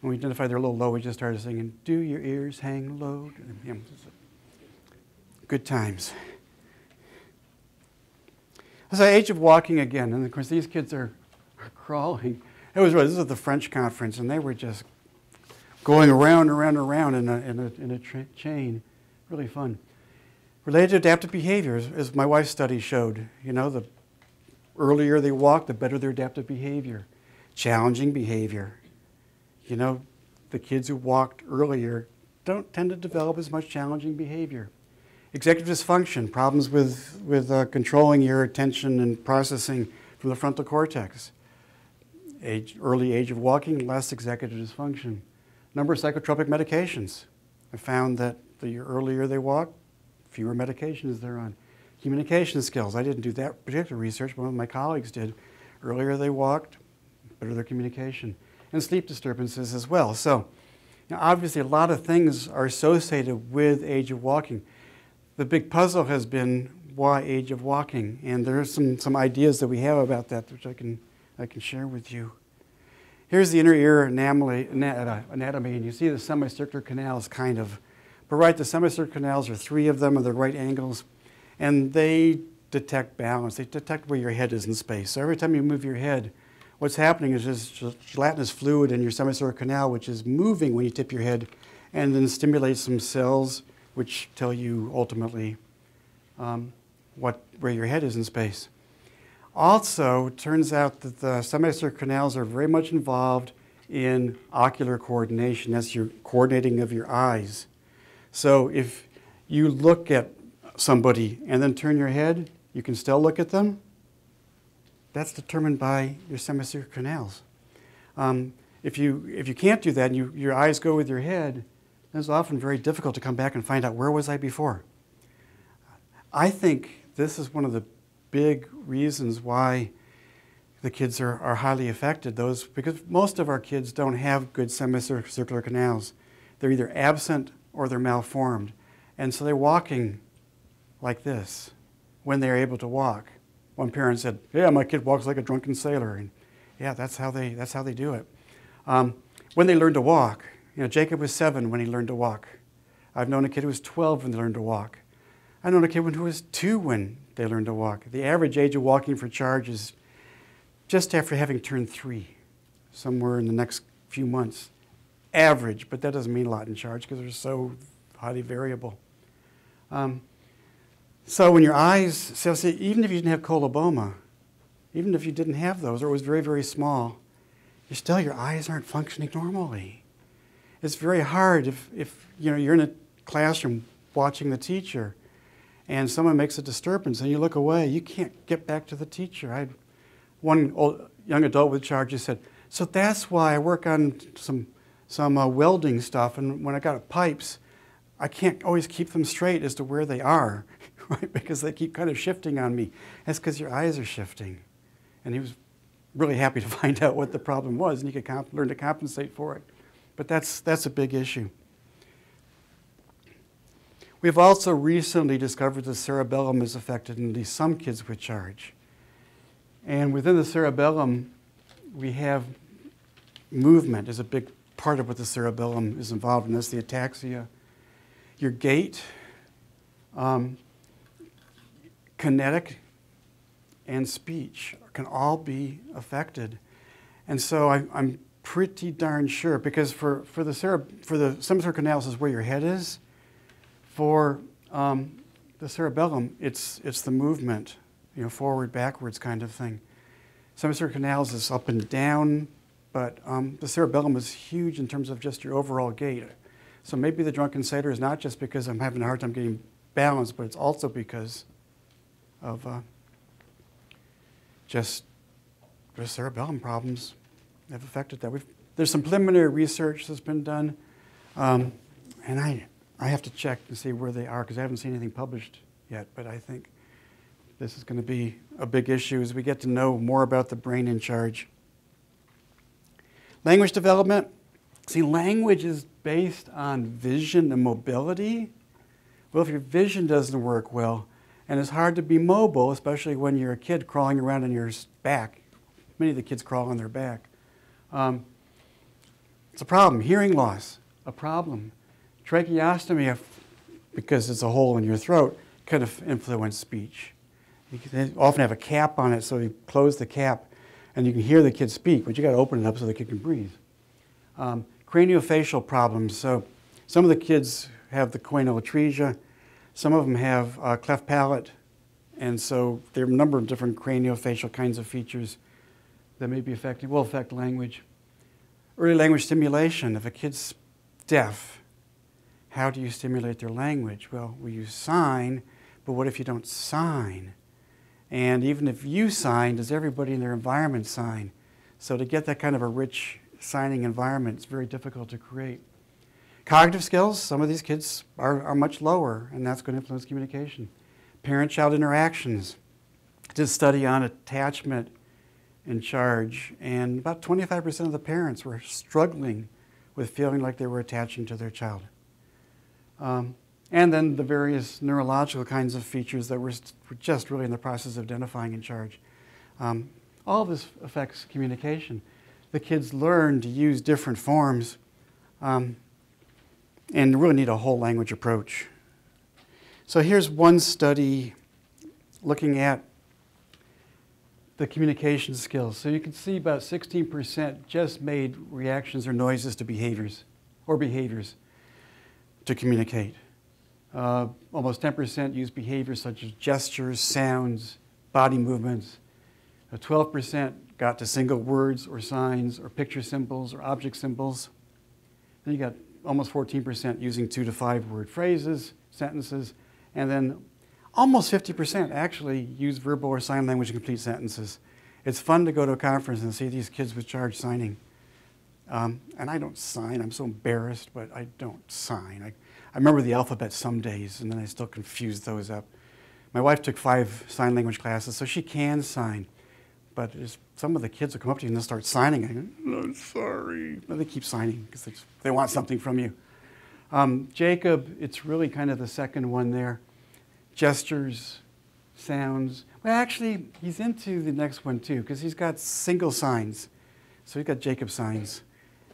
When we identified they're a little low, we just started singing, Do your ears hang low? Good times. As the age of walking again, and of course these kids are crawling. It was this was the French conference, and they were just going around, around, around in a, in a, in a chain. Really fun. Related to adaptive behaviors, as my wife's study showed, you know, the earlier they walk, the better their adaptive behavior. Challenging behavior. You know, the kids who walked earlier don't tend to develop as much challenging behavior. Executive dysfunction, problems with, with uh, controlling your attention and processing from the frontal cortex. Age, early age of walking, less executive dysfunction. Number of psychotropic medications. I found that the earlier they walk, fewer medications they're on. Communication skills. I didn't do that particular research, but one of my colleagues did. Earlier they walked, better their communication. And sleep disturbances as well. So, know, obviously, a lot of things are associated with age of walking. The big puzzle has been why age of walking, and there are some, some ideas that we have about that, which I can, I can share with you. Here's the inner ear anatomy, anatomy, and you see the semicircular canals kind of. But right, the semicircular canals are three of them at the right angles, and they detect balance. They detect where your head is in space. So every time you move your head, what's happening is just gelatinous fluid in your semicircular canal, which is moving when you tip your head, and then stimulates some cells, which tell you ultimately um, what, where your head is in space. Also, it turns out that the semicircular canals are very much involved in ocular coordination. That's your coordinating of your eyes. So if you look at somebody and then turn your head, you can still look at them. That's determined by your semicircular canals. Um, if, you, if you can't do that and you, your eyes go with your head, it's often very difficult to come back and find out where was I before. I think this is one of the big reasons why the kids are, are highly affected. Those because most of our kids don't have good semicircular canals. They're either absent or they're malformed. And so they're walking like this when they're able to walk. One parent said, Yeah, my kid walks like a drunken sailor. And yeah, that's how they, that's how they do it. Um, when they learn to walk, you know, Jacob was seven when he learned to walk. I've known a kid who was 12 when they learned to walk. I've known a kid who was two when they learn to walk. The average age of walking for charge is just after having turned three, somewhere in the next few months. Average, but that doesn't mean a lot in charge because they're so highly variable. Um, so when your eyes, so see, even if you didn't have coloboma, even if you didn't have those or it was very, very small, you still your eyes aren't functioning normally. It's very hard if, if you know, you're in a classroom watching the teacher and someone makes a disturbance and you look away, you can't get back to the teacher. I one old, young adult with charge said, so that's why I work on some, some uh, welding stuff, and when I got pipes, I can't always keep them straight as to where they are, [laughs] right? Because they keep kind of shifting on me. That's because your eyes are shifting. And he was really happy to [laughs] find out what the problem was, and he could learn to compensate for it. But that's, that's a big issue. We've also recently discovered the cerebellum is affected in at least some kids with charge. And within the cerebellum, we have movement is a big part of what the cerebellum is involved in. That's the ataxia. Your gait, um, kinetic, and speech can all be affected. And so I, am pretty darn sure, because for, for the, cere- for the semicircular canals is where your head is. For um, the cerebellum, it's, it's the movement, you know, forward, backwards kind of thing. Semicircular canals is up and down, but um, the cerebellum is huge in terms of just your overall gait. So maybe the drunken satyr is not just because I'm having a hard time getting balance, but it's also because of uh, just the cerebellum problems have affected that. We've, there's some preliminary research that's been done, um, and I, I have to check and see where they are because I haven't seen anything published yet, but I think this is going to be a big issue as we get to know more about the brain in charge. Language development. See, language is based on vision and mobility. Well, if your vision doesn't work well, and it's hard to be mobile, especially when you're a kid crawling around on your back. Many of the kids crawl on their back. Um, it's a problem. Hearing loss, a problem. Tracheostomy, because it's a hole in your throat, could influence speech. They often have a cap on it, so you close the cap and you can hear the kid speak, but you got to open it up so the kid can breathe. Um, craniofacial problems. So some of the kids have the choanal atresia. Some of them have uh, cleft palate. And so there are a number of different craniofacial kinds of features that may be affecting, will affect language. Early language stimulation. If a kid's deaf, how do you stimulate their language? Well, we use sign, but what if you don't sign? And even if you sign, does everybody in their environment sign? So to get that kind of a rich signing environment, it's very difficult to create. Cognitive skills, some of these kids are, are much lower, and that's going to influence communication. Parent child interactions. Did a study on attachment and charge, and about 25% of the parents were struggling with feeling like they were attaching to their child. Um, and then the various neurological kinds of features that we're, just really in the process of identifying in charge. Um, all of this affects communication. The kids learn to use different forms um, and really need a whole language approach. So here's one study looking at the communication skills. So you can see about 16% just made reactions or noises to behaviors or behaviors to communicate. Uh, almost 10% use behaviors such as gestures, sounds, body movements. 12% got to single words or signs or picture symbols or object symbols. Then you got almost 14% using two to five word phrases, sentences, and then almost 50% actually use verbal or sign language in complete sentences. It's fun to go to a conference and see these kids with charge signing. Um, and I don't sign, I'm so embarrassed, but I don't sign. I, I remember the alphabet some days, and then I still confuse those up. My wife took five sign language classes, so she can sign. But some of the kids will come up to you and they'll start signing. I go, I'm sorry. But they keep signing because they, they, want something from you. Um, Jacob, it's really kind of the second one there. Gestures, sounds. Well, actually, he's into the next one too because he's got single signs. So he's got Jacob signs.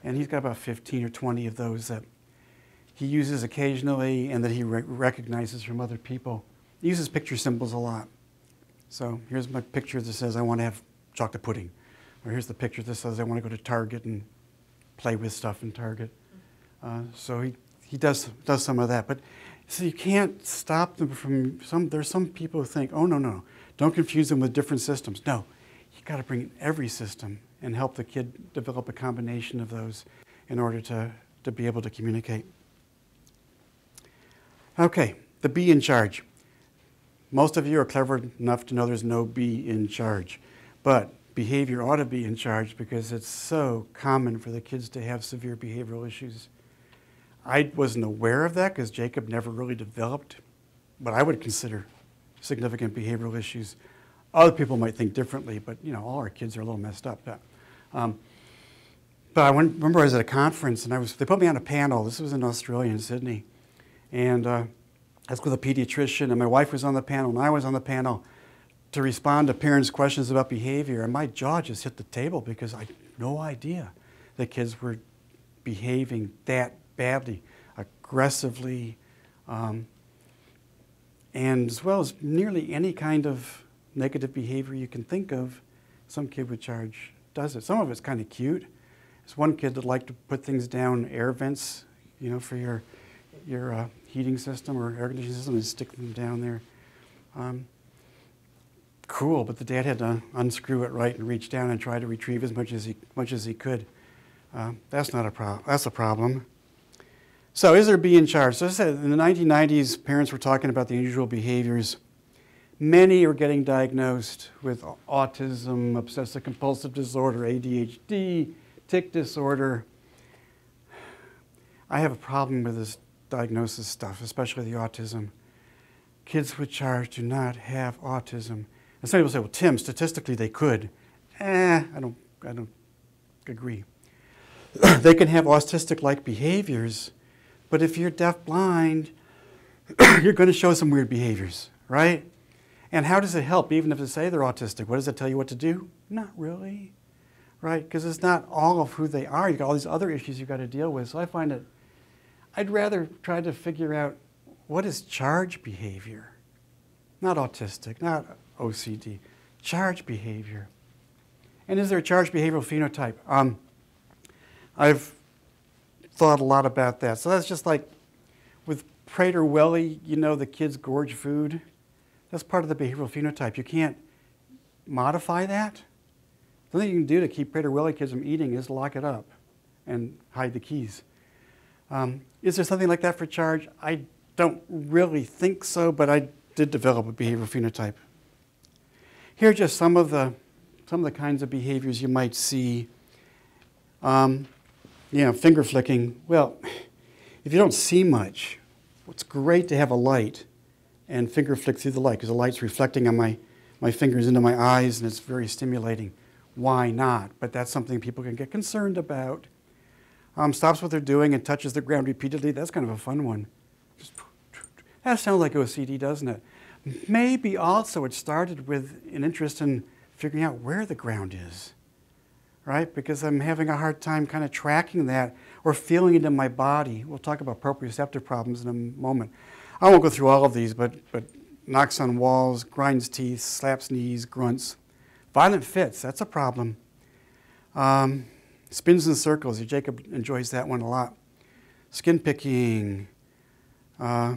And he's got about 15 or 20 of those that he uses occasionally and that he re- recognizes from other people. He uses picture symbols a lot. So here's my picture that says, I want to have chocolate pudding. Or here's the picture that says, I want to go to Target and play with stuff in Target. Uh, so he, he does, does some of that. But so you can't stop them from some, there's some people who think, oh, no, no, don't confuse them with different systems. No, got to bring in every system and help the kid develop a combination of those in order to, to be able to communicate. Okay, the B in charge. Most of you are clever enough to know there's no B in charge. But behavior ought to be in charge because it's so common for the kids to have severe behavioral issues. I wasn't aware of that because Jacob never really developed what I would consider significant behavioral issues. Other people might think differently, but you know, all our kids are a little messed up. But, um, but I went, remember I was at a conference and I was, they put me on a panel. This was in Australia, in Sydney. And uh, I was with a pediatrician, and my wife was on the panel, and I was on the panel to respond to parents' questions about behavior. And my jaw just hit the table because I had no idea that kids were behaving that badly, aggressively, um, and as well as nearly any kind of negative behavior you can think of, some kid with charge does it. Some of it's kind of cute. There's one kid that liked to put things down air vents, you know, for your your uh, heating system or air conditioning system and stick them down there. Um, cool, but the dad had to unscrew it right and reach down and try to retrieve as much as he much as he could. Uh, that's not a problem. That's a problem. So, is there B in charge? So, I said in the 1990s, parents were talking about the unusual behaviors. Many are getting diagnosed with autism, obsessive compulsive disorder, ADHD, tic disorder. I have a problem with this diagnosis stuff, especially the autism. Kids with charge do not have autism. And some people say, well, Tim, statistically they could. Eh, I don't, I don't agree. [clears throat] they can have autistic like behaviors but if you're deaf-blind, [clears throat] you're going to show some weird behaviors, right? And how does it help, even if they say they're autistic? What does it tell you what to do? Not really, right? Because it's not all of who they are. You've got all these other issues you've got to deal with. So I find it, I'd rather try to figure out what is charge behavior? Not autistic, not OCD, charge behavior. And is there a charge behavioral phenotype? Um, I've thought a lot about that. So that's just like with Prader-Willi, you know, the kids gorge food. That's part of the behavioral phenotype. You can't modify that. The only thing you can do to keep Prader-Willi kids from eating is lock it up and hide the keys. Um, is there something like that for charge? I don't really think so, but I did develop a behavioral phenotype. Here are just some of the, some of the kinds of behaviors you might see. Um, you know, finger flicking, well, if you don't see much, it's great to have a light and finger flick through the light because the light's reflecting on my, my fingers into my eyes and it's very stimulating. Why not? But that's something people can get concerned about. Um, stops what they're doing and touches the ground repeatedly. That's kind of a fun one. Just, that sounds like OCD, doesn't it? Maybe also it started with an interest in figuring out where the ground is right? Because I'm having a hard time kind of tracking that or feeling it in my body. We'll talk about proprioceptive problems in a moment. I won't go through all of these, but, but knocks on walls, grinds teeth, slaps knees, grunts. Violent fits, that's a problem. Um, spins in circles, Jacob enjoys that one a lot. Skin picking, uh,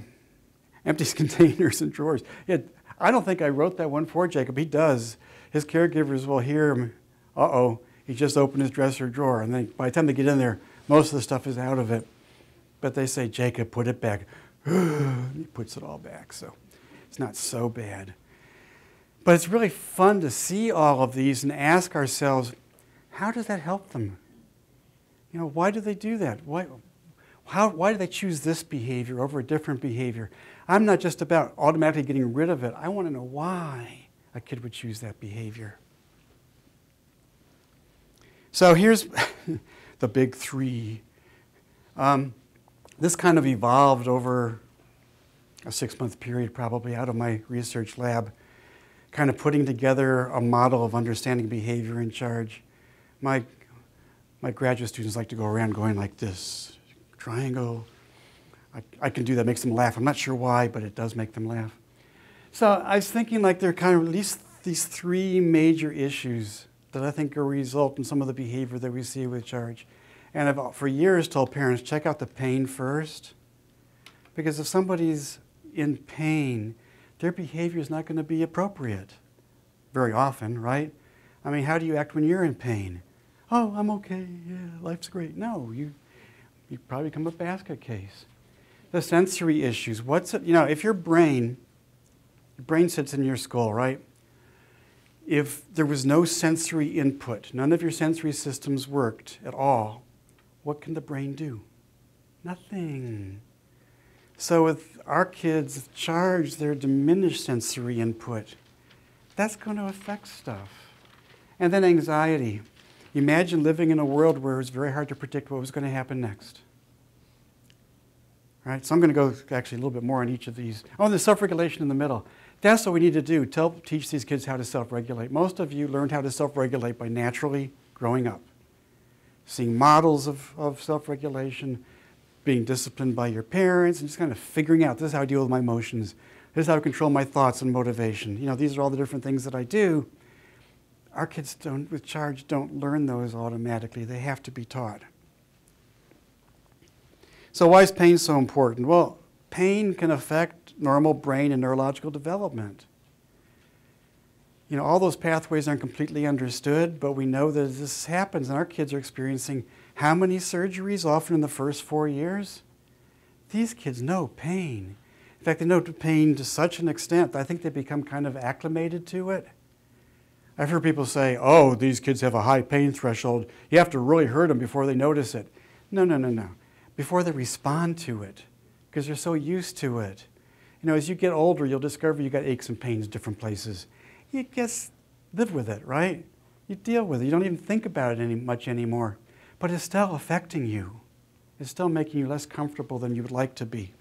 empties [laughs] containers and drawers. Yeah, I don't think I wrote that one for Jacob. He does. His caregivers will hear him, uh oh, he just opened his dresser drawer, and then by the time they get in there, most of the stuff is out of it. But they say, Jacob, put it back. [gasps] he puts it all back, so it's not so bad. But it's really fun to see all of these and ask ourselves, how does that help them? You know, why do they do that? Why, how, why do they choose this behavior over a different behavior? I'm not just about automatically getting rid of it. I want to know why a kid would choose that behavior. So here's [laughs] the big three. Um, this kind of evolved over a six month period, probably out of my research lab, kind of putting together a model of understanding behavior in charge. My, my graduate students like to go around going like this triangle. I, I can do that, makes them laugh. I'm not sure why, but it does make them laugh. So I was thinking like there are kind of at least these three major issues that I think will result in some of the behavior that we see with charge. And I've for years told parents, check out the pain first. Because if somebody's in pain, their behavior is not going to be appropriate very often, right? I mean, how do you act when you're in pain? Oh, I'm okay. Yeah, life's great. No, you, you probably become a basket case. The sensory issues. What's it, you know, if your brain Your brain sits in your skull, right? If there was no sensory input, none of your sensory systems worked at all, what can the brain do? Nothing. So, with our kids charged, their diminished sensory input, that's going to affect stuff. And then anxiety. Imagine living in a world where it's very hard to predict what was going to happen next. Right? So I'm going to go actually a little bit more on each of these. Oh, the self-regulation in the middle. That's what we need to do. Tell, teach these kids how to self-regulate. Most of you learned how to self-regulate by naturally growing up, seeing models of, of self-regulation, being disciplined by your parents, and just kind of figuring out this is how I deal with my emotions. This is how I control my thoughts and motivation. You know, these are all the different things that I do. Our kids don't, with charge don't learn those automatically. They have to be taught. So why is pain so important? Well, pain can affect normal brain and neurological development. You know, all those pathways aren't completely understood, but we know that this happens, and our kids are experiencing how many surgeries, often in the first four years? These kids know pain. In fact, they know pain to such an extent that I think they become kind of acclimated to it. I've heard people say, oh, these kids have a high pain threshold. You have to really hurt them before they notice it. No, no, no, no before they respond to it because they're so used to it. You know, as you get older, you'll discover you got aches and pains in different places. You just live with it, right? You deal with it. You don't even think about it any, much anymore. But it's still affecting you. It's still making you less comfortable than you would like to be.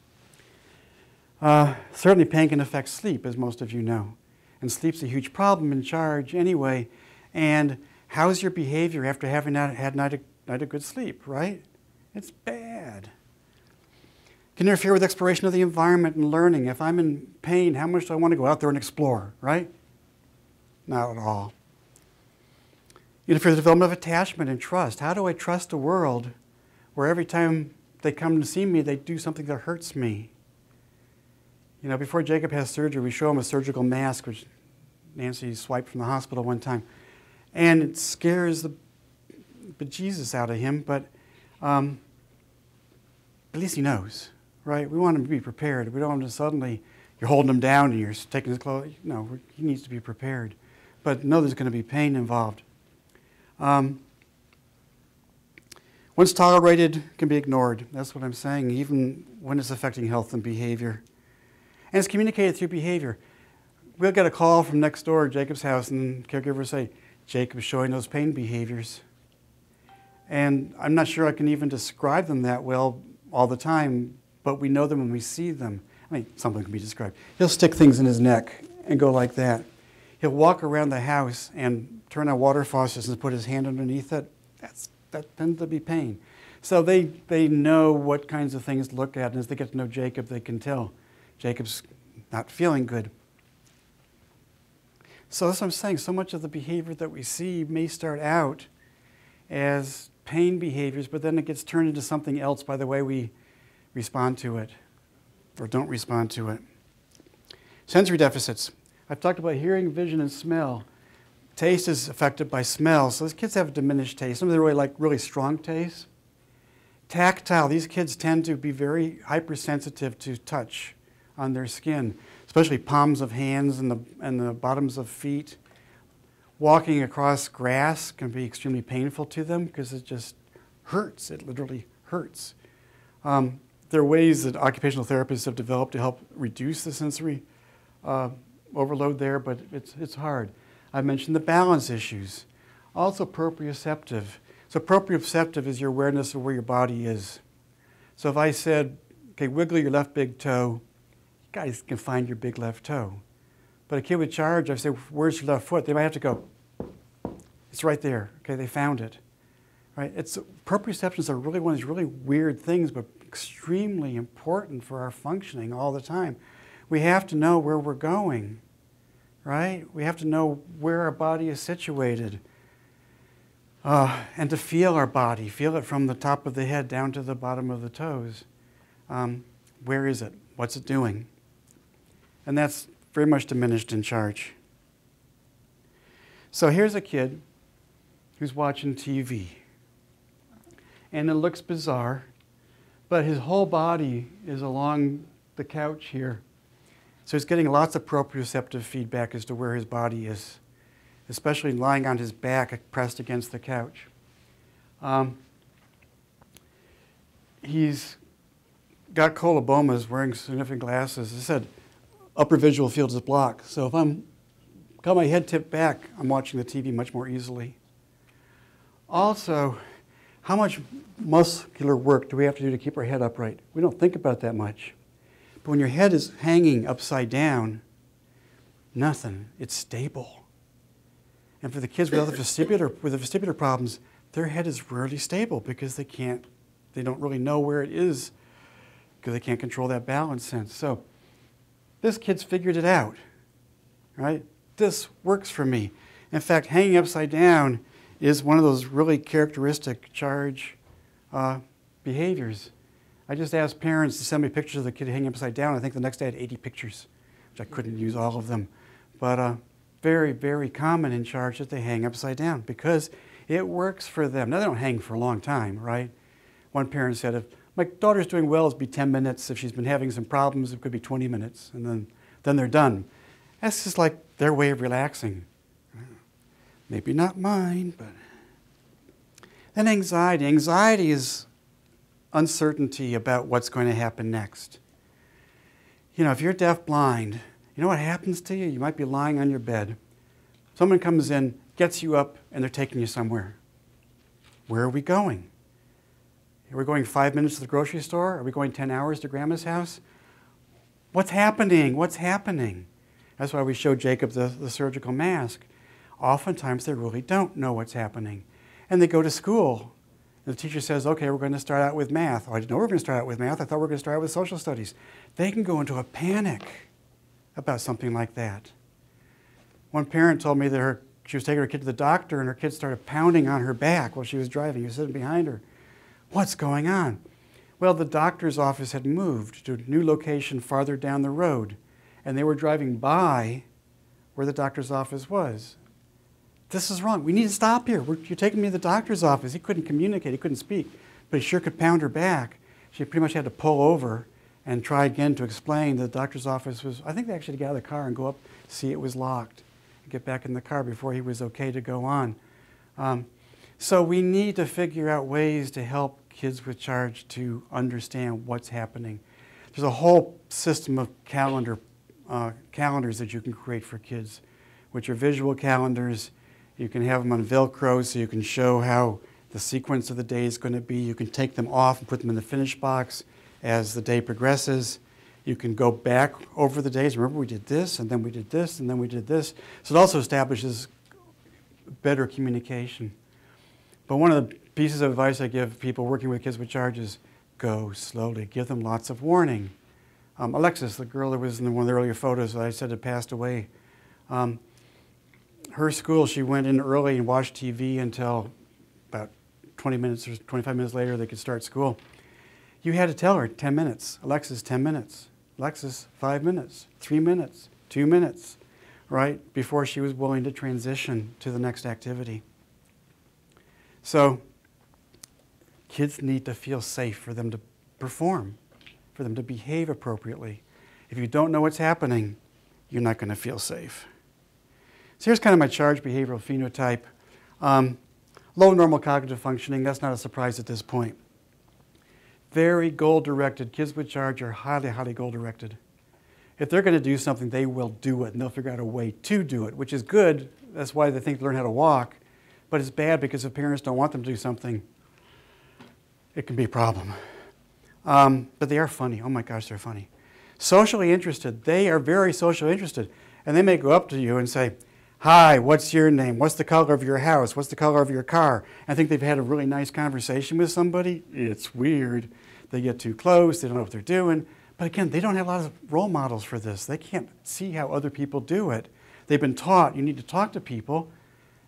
Uh, certainly, pain can affect sleep, as most of you know. And sleep's a huge problem in charge anyway. And how's your behavior after having not had night of, night of good sleep, right? It's bad. Can interfere with exploration of the environment and learning. If I'm in pain, how much do I want to go out there and explore, right? Not at all. Interfere for the development of attachment and trust. How do I trust a world where every time they come to see me, they do something that hurts me? You know, before Jacob has surgery, we show him a surgical mask, which Nancy swiped from the hospital one time. And it scares the bejesus out of him, but um, at least he knows, right? We want him to be prepared. We don't want him to suddenly, you're holding him down and you're taking his clothes. No, he needs to be prepared. But know there's going to be pain involved. Um, once tolerated, can be ignored. That's what I'm saying, even when it's affecting health and behavior. And it's communicated through behavior. We'll get a call from next door, Jacob's house, and caregivers say, Jacob's showing those pain behaviors. And I'm not sure I can even describe them that well all the time, but we know them when we see them. I mean, something can be described. He'll stick things in his neck and go like that. He'll walk around the house and turn on water faucets and put his hand underneath it. That's, that tends to be pain. So they, they know what kinds of things to look at, and as they get to know Jacob, they can tell Jacob's not feeling good. So that's what I'm saying. So much of the behavior that we see may start out as pain behaviors, but then it gets turned into something else by the way we respond to it or don't respond to it. Sensory deficits. I've talked about hearing, vision, and smell. Taste is affected by smell, so these kids have a diminished taste. Some of them really like really strong taste. Tactile, these kids tend to be very hypersensitive to touch on their skin, especially palms of hands and the, and the bottoms of feet walking across grass can be extremely painful to them because it just hurts. It literally hurts. Um, there are ways that occupational therapists have developed to help reduce the sensory uh, overload there, but it's, it's hard. I mentioned the balance issues. Also, proprioceptive. So, proprioceptive is your awareness of where your body is. So, if I said, okay, wiggle your left big toe, you guys can find your big left toe. But a kid with charge, I say, where's your left foot? They might have to go, it's right there. Okay, they found it. Right? It's proprioceptions are really one of these really weird things, but extremely important for our functioning all the time. We have to know where we're going, right? We have to know where our body is situated. Uh, and to feel our body, feel it from the top of the head down to the bottom of the toes. Um, where is it? What's it doing? And that's very much diminished in charge. So here's a kid who's watching TV. And it looks bizarre, but his whole body is along the couch here. So he's getting lots of proprioceptive feedback as to where his body is, especially lying on his back pressed against the couch. Um, he's got colobomas, wearing significant glasses. I said upper visual field is blocked. So if I'm got my head tipped back, I'm watching the TV much more easily. Also, how much muscular work do we have to do to keep our head upright? We don't think about that much. But when your head is hanging upside down, nothing. It's stable. And for the kids with other [laughs] vestibular with the vestibular problems, their head is rarely stable because they can't, they don't really know where it is because they can't control that balance sense. So this kid's figured it out, right? This works for me. In fact, hanging upside down is one of those really characteristic charge uh, behaviors. I just asked parents to send me pictures of the kid hanging upside down. I think the next day I had 80 pictures, which I couldn't use all of them. But uh, very, very common in charge that they hang upside down because it works for them. Now, they don't hang for a long time, right? One parent said, if my daughter's doing well, it'll be 10 minutes. If she's been having some problems, it could be 20 minutes, and then, then they're done. That's just like their way of relaxing. Maybe not mine, but. Then anxiety. Anxiety is uncertainty about what's going to happen next. You know, if you're deaf blind, you know what happens to you? You might be lying on your bed. Someone comes in, gets you up, and they're taking you somewhere. Where are we going? Are we going five minutes to the grocery store? Are we going 10 hours to grandma's house? What's happening? What's happening? That's why we showed Jacob the, the surgical mask. Oftentimes they really don't know what's happening. And they go to school. The teacher says, okay, we're going to start out with math. Oh, I didn't know we were going to start out with math. I thought we were going to start out with social studies. They can go into a panic about something like that. One parent told me that her, she was taking her kid to the doctor and her kid started pounding on her back while she was driving. He was sitting behind her. What's going on? Well, the doctor's office had moved to a new location farther down the road, and they were driving by where the doctor's office was. This is wrong. We need to stop here. We're, you're taking me to the doctor's office. He couldn't communicate, he couldn't speak, but he sure could pound her back. She pretty much had to pull over and try again to explain that the doctor's office was, I think they actually get out of the car and go up, see it was locked, and get back in the car before he was okay to go on. Um, so we need to figure out ways to help kids with charge to understand what's happening. There's a whole system of calendar uh, calendars that you can create for kids, which are visual calendars. You can have them on Velcro so you can show how the sequence of the day is going to be. You can take them off and put them in the finish box as the day progresses. You can go back over the days. Remember, we did this, and then we did this, and then we did this. So it also establishes better communication. But one of the pieces of advice I give people working with kids with charge is go slowly. Give them lots of warning. Um, Alexis, the girl that was in one of the earlier photos that I said had passed away, um, her school, she went in early and watched TV until about 20 minutes or 25 minutes later they could start school. You had to tell her 10 minutes. Alexis, 10 minutes. Alexis, 5 minutes, 3 minutes, 2 minutes, right? Before she was willing to transition to the next activity. So kids need to feel safe for them to perform, for them to behave appropriately. If you don't know what's happening, you're not going to feel safe. So here's kind of my charge behavioral phenotype. Um, low normal cognitive functioning, that's not a surprise at this point. Very goal directed. Kids with charge are highly, highly goal directed. If they're going to do something, they will do it and they'll figure out a way to do it, which is good. That's why they think they learn how to walk. But it's bad because if parents don't want them to do something, it can be a problem. Um, but they are funny. Oh my gosh, they're funny. Socially interested. They are very socially interested. And they may go up to you and say, Hi, what's your name? What's the color of your house? What's the color of your car? I think they've had a really nice conversation with somebody. It's weird. They get too close, they don't know what they're doing. But again, they don't have a lot of role models for this. They can't see how other people do it. They've been taught you need to talk to people,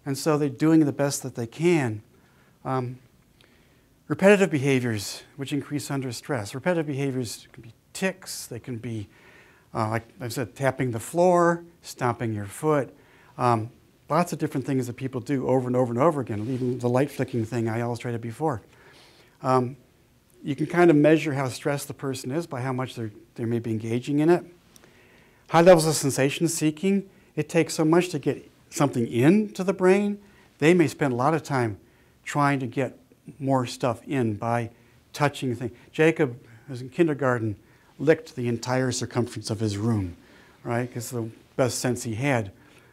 and so they're doing the best that they can. Um, repetitive behaviors, which increase under stress. Repetitive behaviors can be tics, they can be, uh, like I said, tapping the floor, stomping your foot. Um, lots of different things that people do over and over and over again, even the light flicking thing I illustrated before. Um, you can kind of measure how stressed the person is by how much they're, they may be engaging in it. high levels of sensation seeking, it takes so much to get something into the brain, they may spend a lot of time trying to get more stuff in by touching things. Jacob was in kindergarten, licked the entire circumference of his room, right? Because the best sense he had.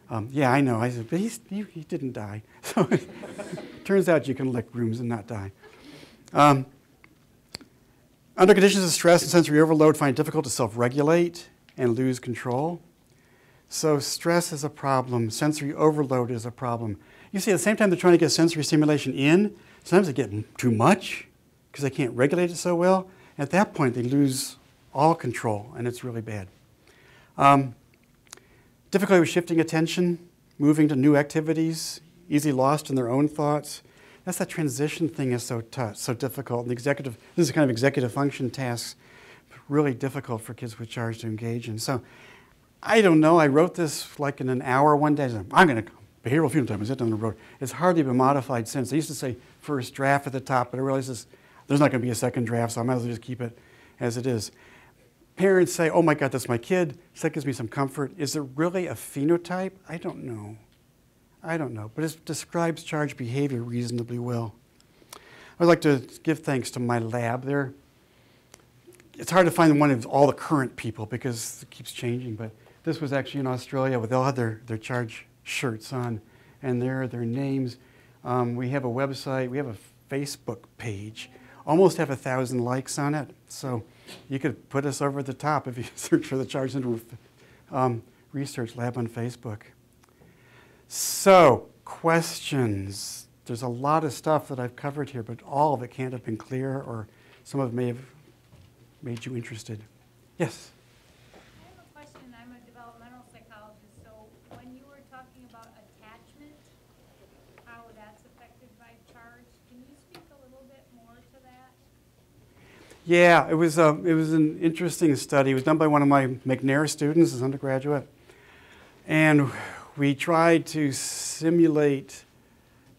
Um, yeah, I know. I said, but he's, he, he didn't die. [laughs] So it turns out you can lick rooms and not die. Um, under conditions of stress and sensory overload, find it difficult to self-regulate and lose control. So stress is a problem. Sensory overload is a problem. You see, at the same time they're trying to get sensory stimulation in, sometimes they get too much because they can't regulate it so well. At that point, they lose all control, and it's really bad. Um, difficulty with shifting attention, moving to new activities, easily lost in their own thoughts. That's that transition thing is so tough, so difficult. And the executive, this is kind of executive function tasks, really difficult for kids with charge to engage in. So I don't know. I wrote this like in an hour one day. I'm going to behavioral phenotype. I sit down the road. It's hardly been modified since. I used to say first draft at the top, but I realized this, there's not going to be a second draft, so I might as well just keep it as it is. Parents say, oh my God, that's my kid. So that gives me some comfort. Is it really a phenotype? I don't know. I don't know. But it describes charge behavior reasonably well. I'd like to give thanks to my lab there. It's hard to find one of all the current people because it keeps changing, but this was actually in Australia with all had their, their charge shirts on, and there are their names. Um, we have a website, we have a Facebook page, almost have a thousand likes on it. So you could put us over at the top if you [laughs] search for the Charge Syndrome um, Research Lab on Facebook. So, questions. There's a lot of stuff that I've covered here, but all of it can't have been clear, or some of it may have made you interested. Yes? Yeah, it was, uh, it was an interesting study. It was done by one of my McNair students as undergraduate. And we tried to simulate,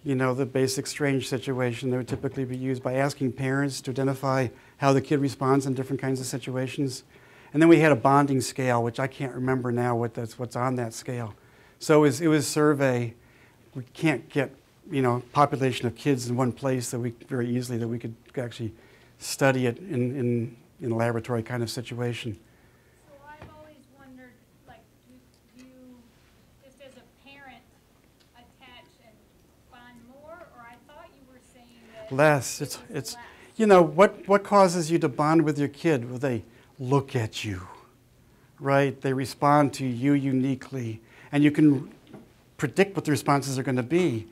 you know, the basic strange situation that would typically be used by asking parents to identify how the kid responds in different kinds of situations. And then we had a bonding scale, which I can't remember now what that's, what's on that scale. So it was, it was survey. We can't get, you know, population of kids in one place that we very easily that we could actually study it in, in, in a laboratory kind of situation. So I've always wondered, like, do, you, just as a parent, attach and bond more, or I thought you were saying that less. It's it's you know what what causes you to bond with your kid? Well, they look at you, right? They respond to you uniquely, and you can predict what the responses are going to be.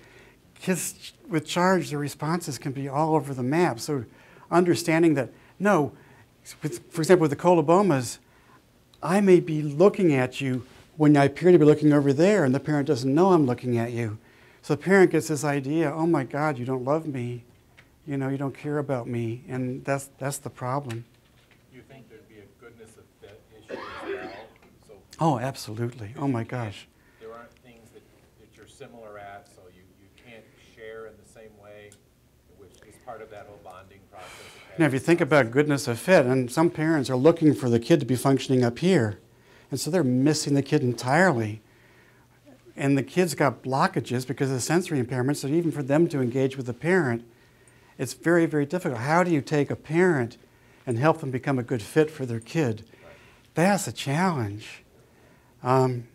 Kids with charge, their responses can be all over the map. So understanding that, no, for example, with the colobomas, I may be looking at you when I appear to be looking over there, and the parent doesn't know I'm looking at you. So the parent gets this idea, oh my God, you don't love me. You know, you don't care about me. And that's, that's the problem. You think there'd be a goodness of fit issue as well? So oh, absolutely. Oh my gosh. There aren't things that, that you're similar at, so you, you can't share in the same way, which is part of that whole now, if you think about goodness of fit, and some parents are looking for the kid to be functioning up here, and so they're missing the kid entirely. And the kid's got blockages because of sensory impairments, so even for them to engage with the parent, it's very, very difficult. How do you take a parent and help them become a good fit for their kid? That's a challenge. Um,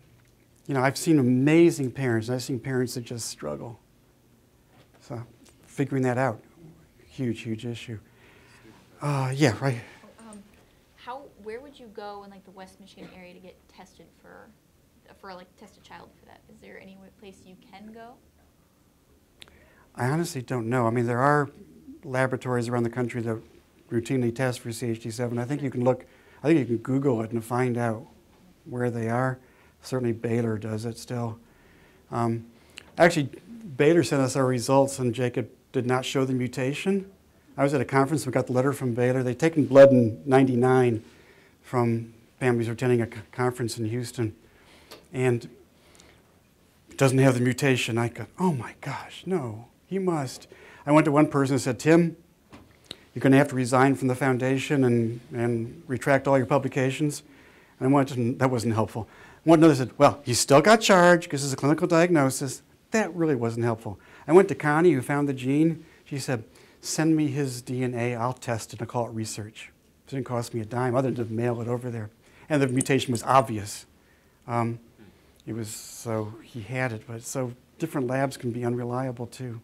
you know, I've seen amazing parents, I've seen parents that just struggle. So, figuring that out, huge, huge issue. Uh, yeah, right. Um, how, where would you go in like the West Michigan area to get tested for, for like test a child for that? Is there any place you can go? I honestly don't know. I mean, there are laboratories around the country that routinely test for CHD7. I think you can look, I think you can Google it and find out where they are. Certainly Baylor does it still. Um, actually, Baylor sent us our results and Jacob did not show the mutation. I was at a conference, we got the letter from Baylor. They'd taken blood in 99 from families attending a conference in Houston. And it doesn't have the mutation. I go, oh my gosh, no, he must. I went to one person and said, Tim, you're going to have to resign from the foundation and, and retract all your publications. And one, didn't- that wasn't helpful. One another said, well, you still got charged because it's a clinical diagnosis. That really wasn't helpful. I went to Conny, who found the gene. She said, send me his DNA. I'll test it and call it research. It didn't cost me a dime other than to mail it over there. And the mutation was obvious. Um, it was so he had it, but so different labs can be unreliable too.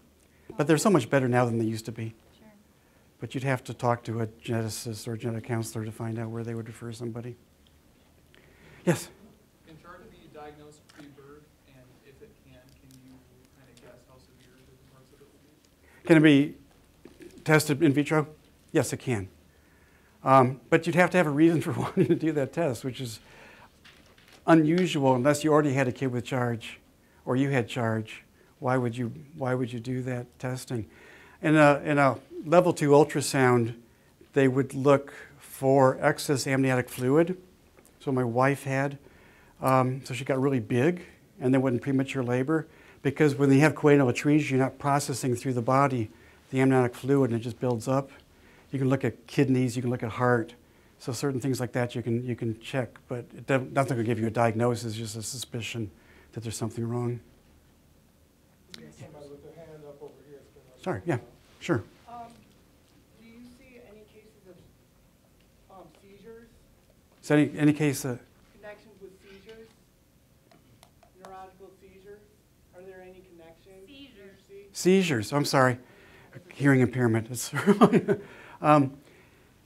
But they're so much better now than they used to be. Sure. But you'd have to talk to a geneticist or a genetic counselor to find out where they would refer somebody. Yes? Can Charlie be diagnosed pre-birth, and if it can, can you kind of guess how severe different parts of it will be? Can it be tested in vitro? Yes, it can. Um, but you'd have to have a reason for [laughs] wanting to do that test, which is unusual unless you already had a kid with charge or you had charge. Why would you, why would you do that testing? In a, in a level two ultrasound, they would look for excess amniotic fluid. So my wife had. Um, so she got really big and then went in premature labor because when you have choanal atresia, you're not processing through the body the amniotic fluid and it just builds up. You can look at kidneys, you can look at heart. So certain things like that you can, you can check, but it doesn't give you a diagnosis, just a suspicion that there's something wrong. Somebody with their hand up over here. It's been up. Sorry, yeah, sure. Um, do you see any cases of, um, seizures, Is any, any case, uh, connections with seizures? Neurological seizures? Are there any connections? Seizures. seizures, I'm sorry, hearing impairment. [laughs] Um,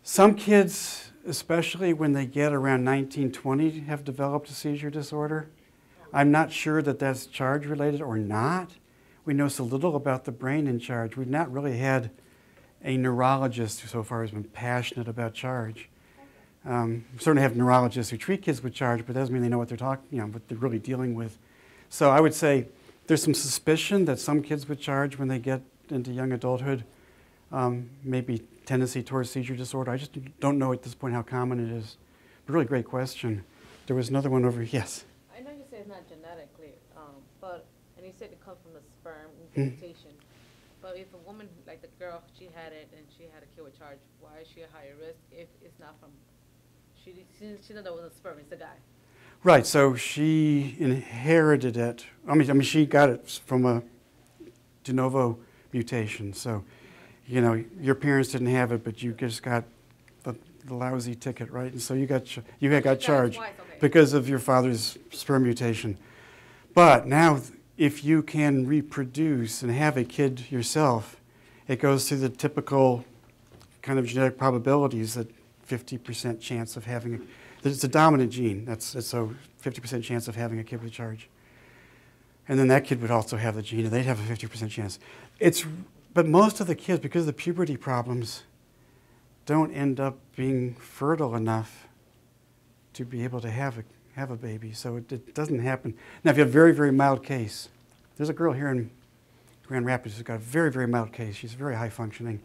some kids, especially when they get around 19, 20, have developed a seizure disorder. I'm not sure that that's charge related or not. We know so little about the brain in charge. We've not really had a neurologist who so far has been passionate about charge. Um, we certainly have neurologists who treat kids with charge, but that doesn't mean they know what they're talking, you know, what they're really dealing with. So I would say there's some suspicion that some kids with charge, when they get into young adulthood, um, maybe tendency towards seizure disorder. I just don't know at this point how common it is. But really great question. There was another one over. Yes. I know you say it's not genetically, um, but, and you said it comes from the sperm Hmm. mutation. But if a woman, like the girl, she had it and she had a kid with charge, why is she a higher risk if it's not from, she, she, she didn't know it was a sperm, it's a guy. Right. So she inherited it. I mean, I mean, she got it from a de novo mutation. So, you know, your parents didn't have it, but you just got the, the lousy ticket, right? And so you got you got got charged because of your father's sperm mutation. But now, if you can reproduce and have a kid yourself, it goes through the typical kind of genetic probabilities that 50% chance of having a, it's a dominant gene. That's, that's a 50% chance of having a kid with charge. And then that kid would also have the gene, and they'd have a 50% chance. It's, but most of the kids, because of the puberty problems, don't end up being fertile enough to be able to have a, have a baby. So it, it doesn't happen. Now, if you have a very, very mild case, there's a girl here in Grand Rapids who's got a very, very mild case. She's very high functioning,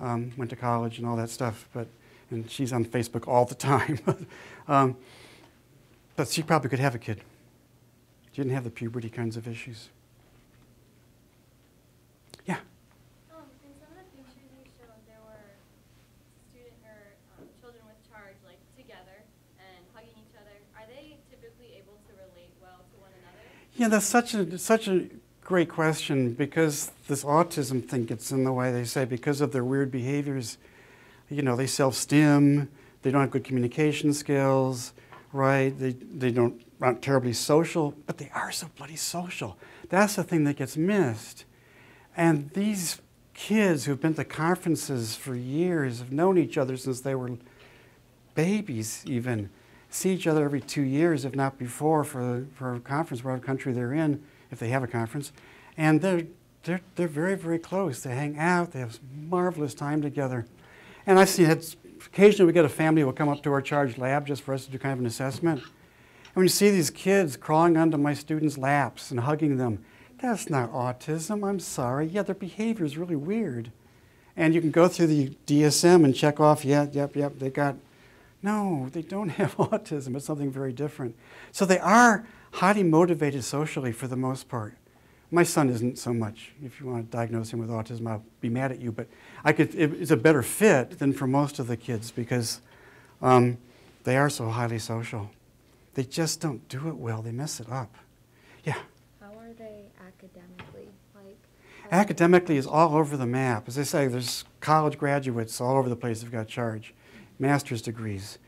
um, went to college and all that stuff, but and she's on Facebook all the [laughs] time. um, but she probably could have a kid. She didn't have the puberty kinds of issues. Yeah. Um, in some of the pictures you showed, there were student or um, children with charge like together and hugging each other. Are they typically able to relate well to one another? Yeah, that's such a such a great question because this autism thing gets in the way. They say because of their weird behaviors, you know, they self-stim, they don't have good communication skills, right? They they don't aren't terribly social, but they are so bloody social. That's the thing that gets missed. And these kids who've been to conferences for years have known each other since they were babies even see each other every two years, if not before, for, for a conference, whatever country they're in, if they have a conference. And they're, they're, they're very, very close. They hang out, they have marvelous time together. And I've seen it, occasionally we get a family who will come up to our charge lab just for us to do kind of an assessment. When you see these kids crawling onto my students' laps and hugging them, that's not autism, I'm sorry. Yeah, their behavior is really weird. And you can go through the DSM and check off, yeah, yep, yep, they got no, they don't [laughs] have autism. It's something very different. So they are highly motivated socially for the most part. My son isn't so much. If you want to diagnose him with autism, I'll be mad at you. But I could, it's a better fit than for most of the kids because um, they are so highly social. They just don't do it well. They mess it up. Yeah. How are they academically? Like Academically is all over the map. As I say, there's college graduates all over the place who've got charge, master's degrees.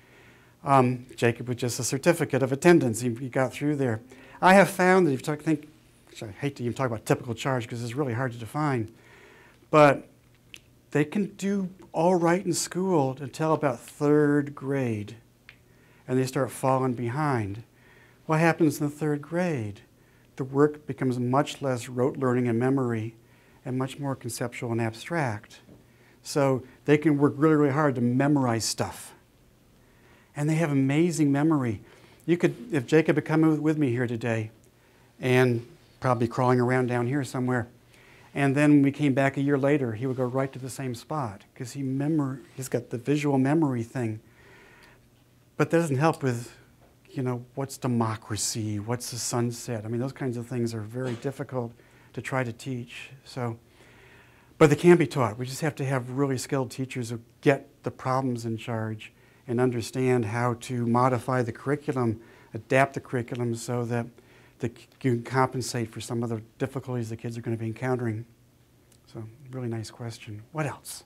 Um, Jacob with just a certificate of attendance, he, he got through there. I have found that if you talk, think, I hate to even talk about typical charge because it's really hard to define, but they can do all right in school until about third grade, and they start falling behind. What happens in the third grade? The work becomes much less rote learning and memory and much more conceptual and abstract. So they can work really, really hard to memorize stuff. And they have amazing memory. You could, if Jacob had come with me here today, and probably crawling around down here somewhere, and then we came back a year later, he would go right to the same spot because he memor- he's got the visual memory thing. But that doesn't help with, you know, what's democracy, what's the sunset. I mean, those kinds of things are very difficult to try to teach. So, but they can be taught. We just have to have really skilled teachers who get the problems in charge and understand how to modify the curriculum, adapt the curriculum so that they can compensate for some of the difficulties the kids are going to be encountering. So, really nice question. What else?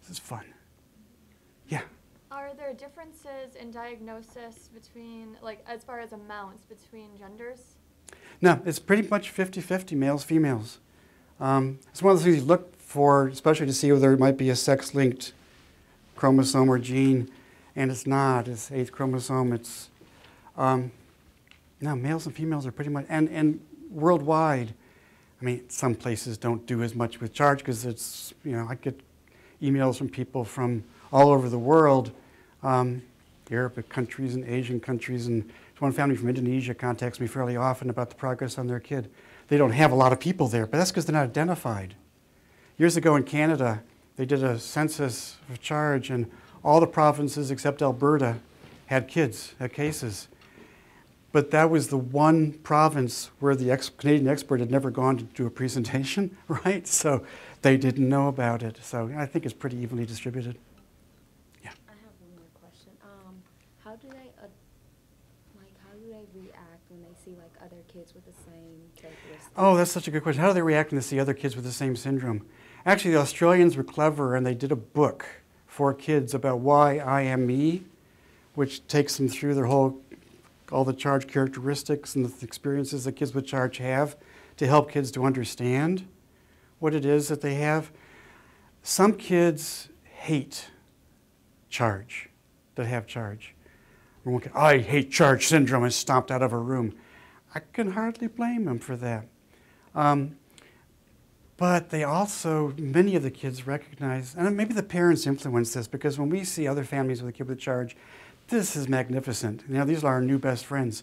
This is fun. Yeah. Are there differences in diagnosis between, like, as far as amounts between genders? No, it's pretty much 50 50 males, females. Um, it's one of the things you look for, especially to see whether there might be a sex linked chromosome or gene, and it's not. It's eighth chromosome. It's, um, no, males and females are pretty much, and, and worldwide, I mean, some places don't do as much with charge because it's, you know, I get emails from people from all over the world, um, Arabic countries and Asian countries, and one family from Indonesia contacts me fairly often about the progress on their kid. They don't have a lot of people there, but that's because they're not identified. Years ago in Canada, they did a census of charge, and all the provinces except Alberta had kids, had cases. But that was the one province where the ex Canadian expert had never gone to do a presentation, [laughs] right? So they didn't know about it. So I think it's pretty evenly distributed. Yeah. I have one more question. Um, do they, uh, like, how do they react when they see like other kids with the same characteristics? Oh, that's such a good question. How do they react when they see other kids with the same syndrome? Actually, the Australians were clever and they did a book for kids about why I am me, which takes them through their whole all the charge characteristics and the experiences that kids with charge have to help kids to understand what it is that they have. Some kids hate charge, that have charge. I hate charge syndrome and stomped out of a room. I can hardly blame them for that. Um, but they also, many of the kids recognize, and maybe the parents influence this because when we see other families with a kid with charge, this is magnificent. You know, these are our new best friends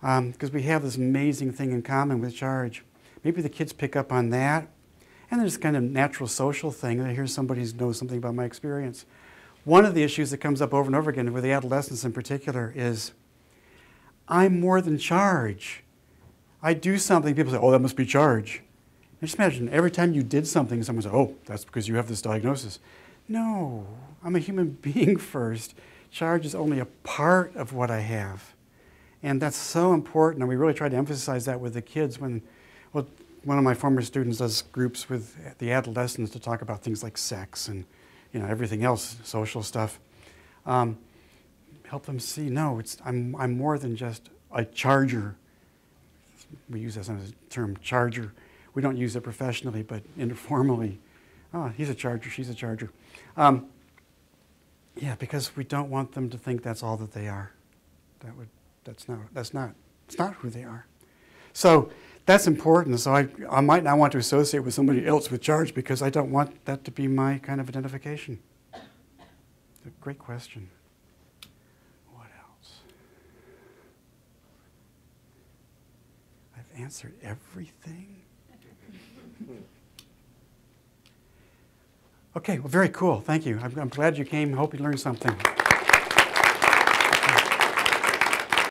because um, we have this amazing thing in common with charge. Maybe the kids pick up on that. And there's kind of natural social thing. I hear somebody knows something about my experience. One of the issues that comes up over and over again with the adolescents in particular is I'm more than charge. I do something, people say, oh, that must be charge. And just imagine every time you did something, someone said, oh, that's because you have this diagnosis. No, I'm a human [laughs] being first charge is only a part of what I have. And that's so important, and we really try to emphasize that with the kids when, well, one of my former students does groups with the adolescents to talk about things like sex and, you know, everything else, social stuff. Um, help them see, no, it's, I'm, I'm more than just a charger. We use that term, charger. We don't use it professionally, but informally. Oh, he's a charger, she's a charger. Um, yeah, because we don't want them to think that's all that they are. That would, that's not, that's not, it's not who they are. So that's important. So I, I might not want to associate with somebody else with charge because I don't want that to be my kind of identification. Great question. What else? I've answered everything. Okay, well, very cool. Thank you. I'm, I'm glad you came. Hope you learned something.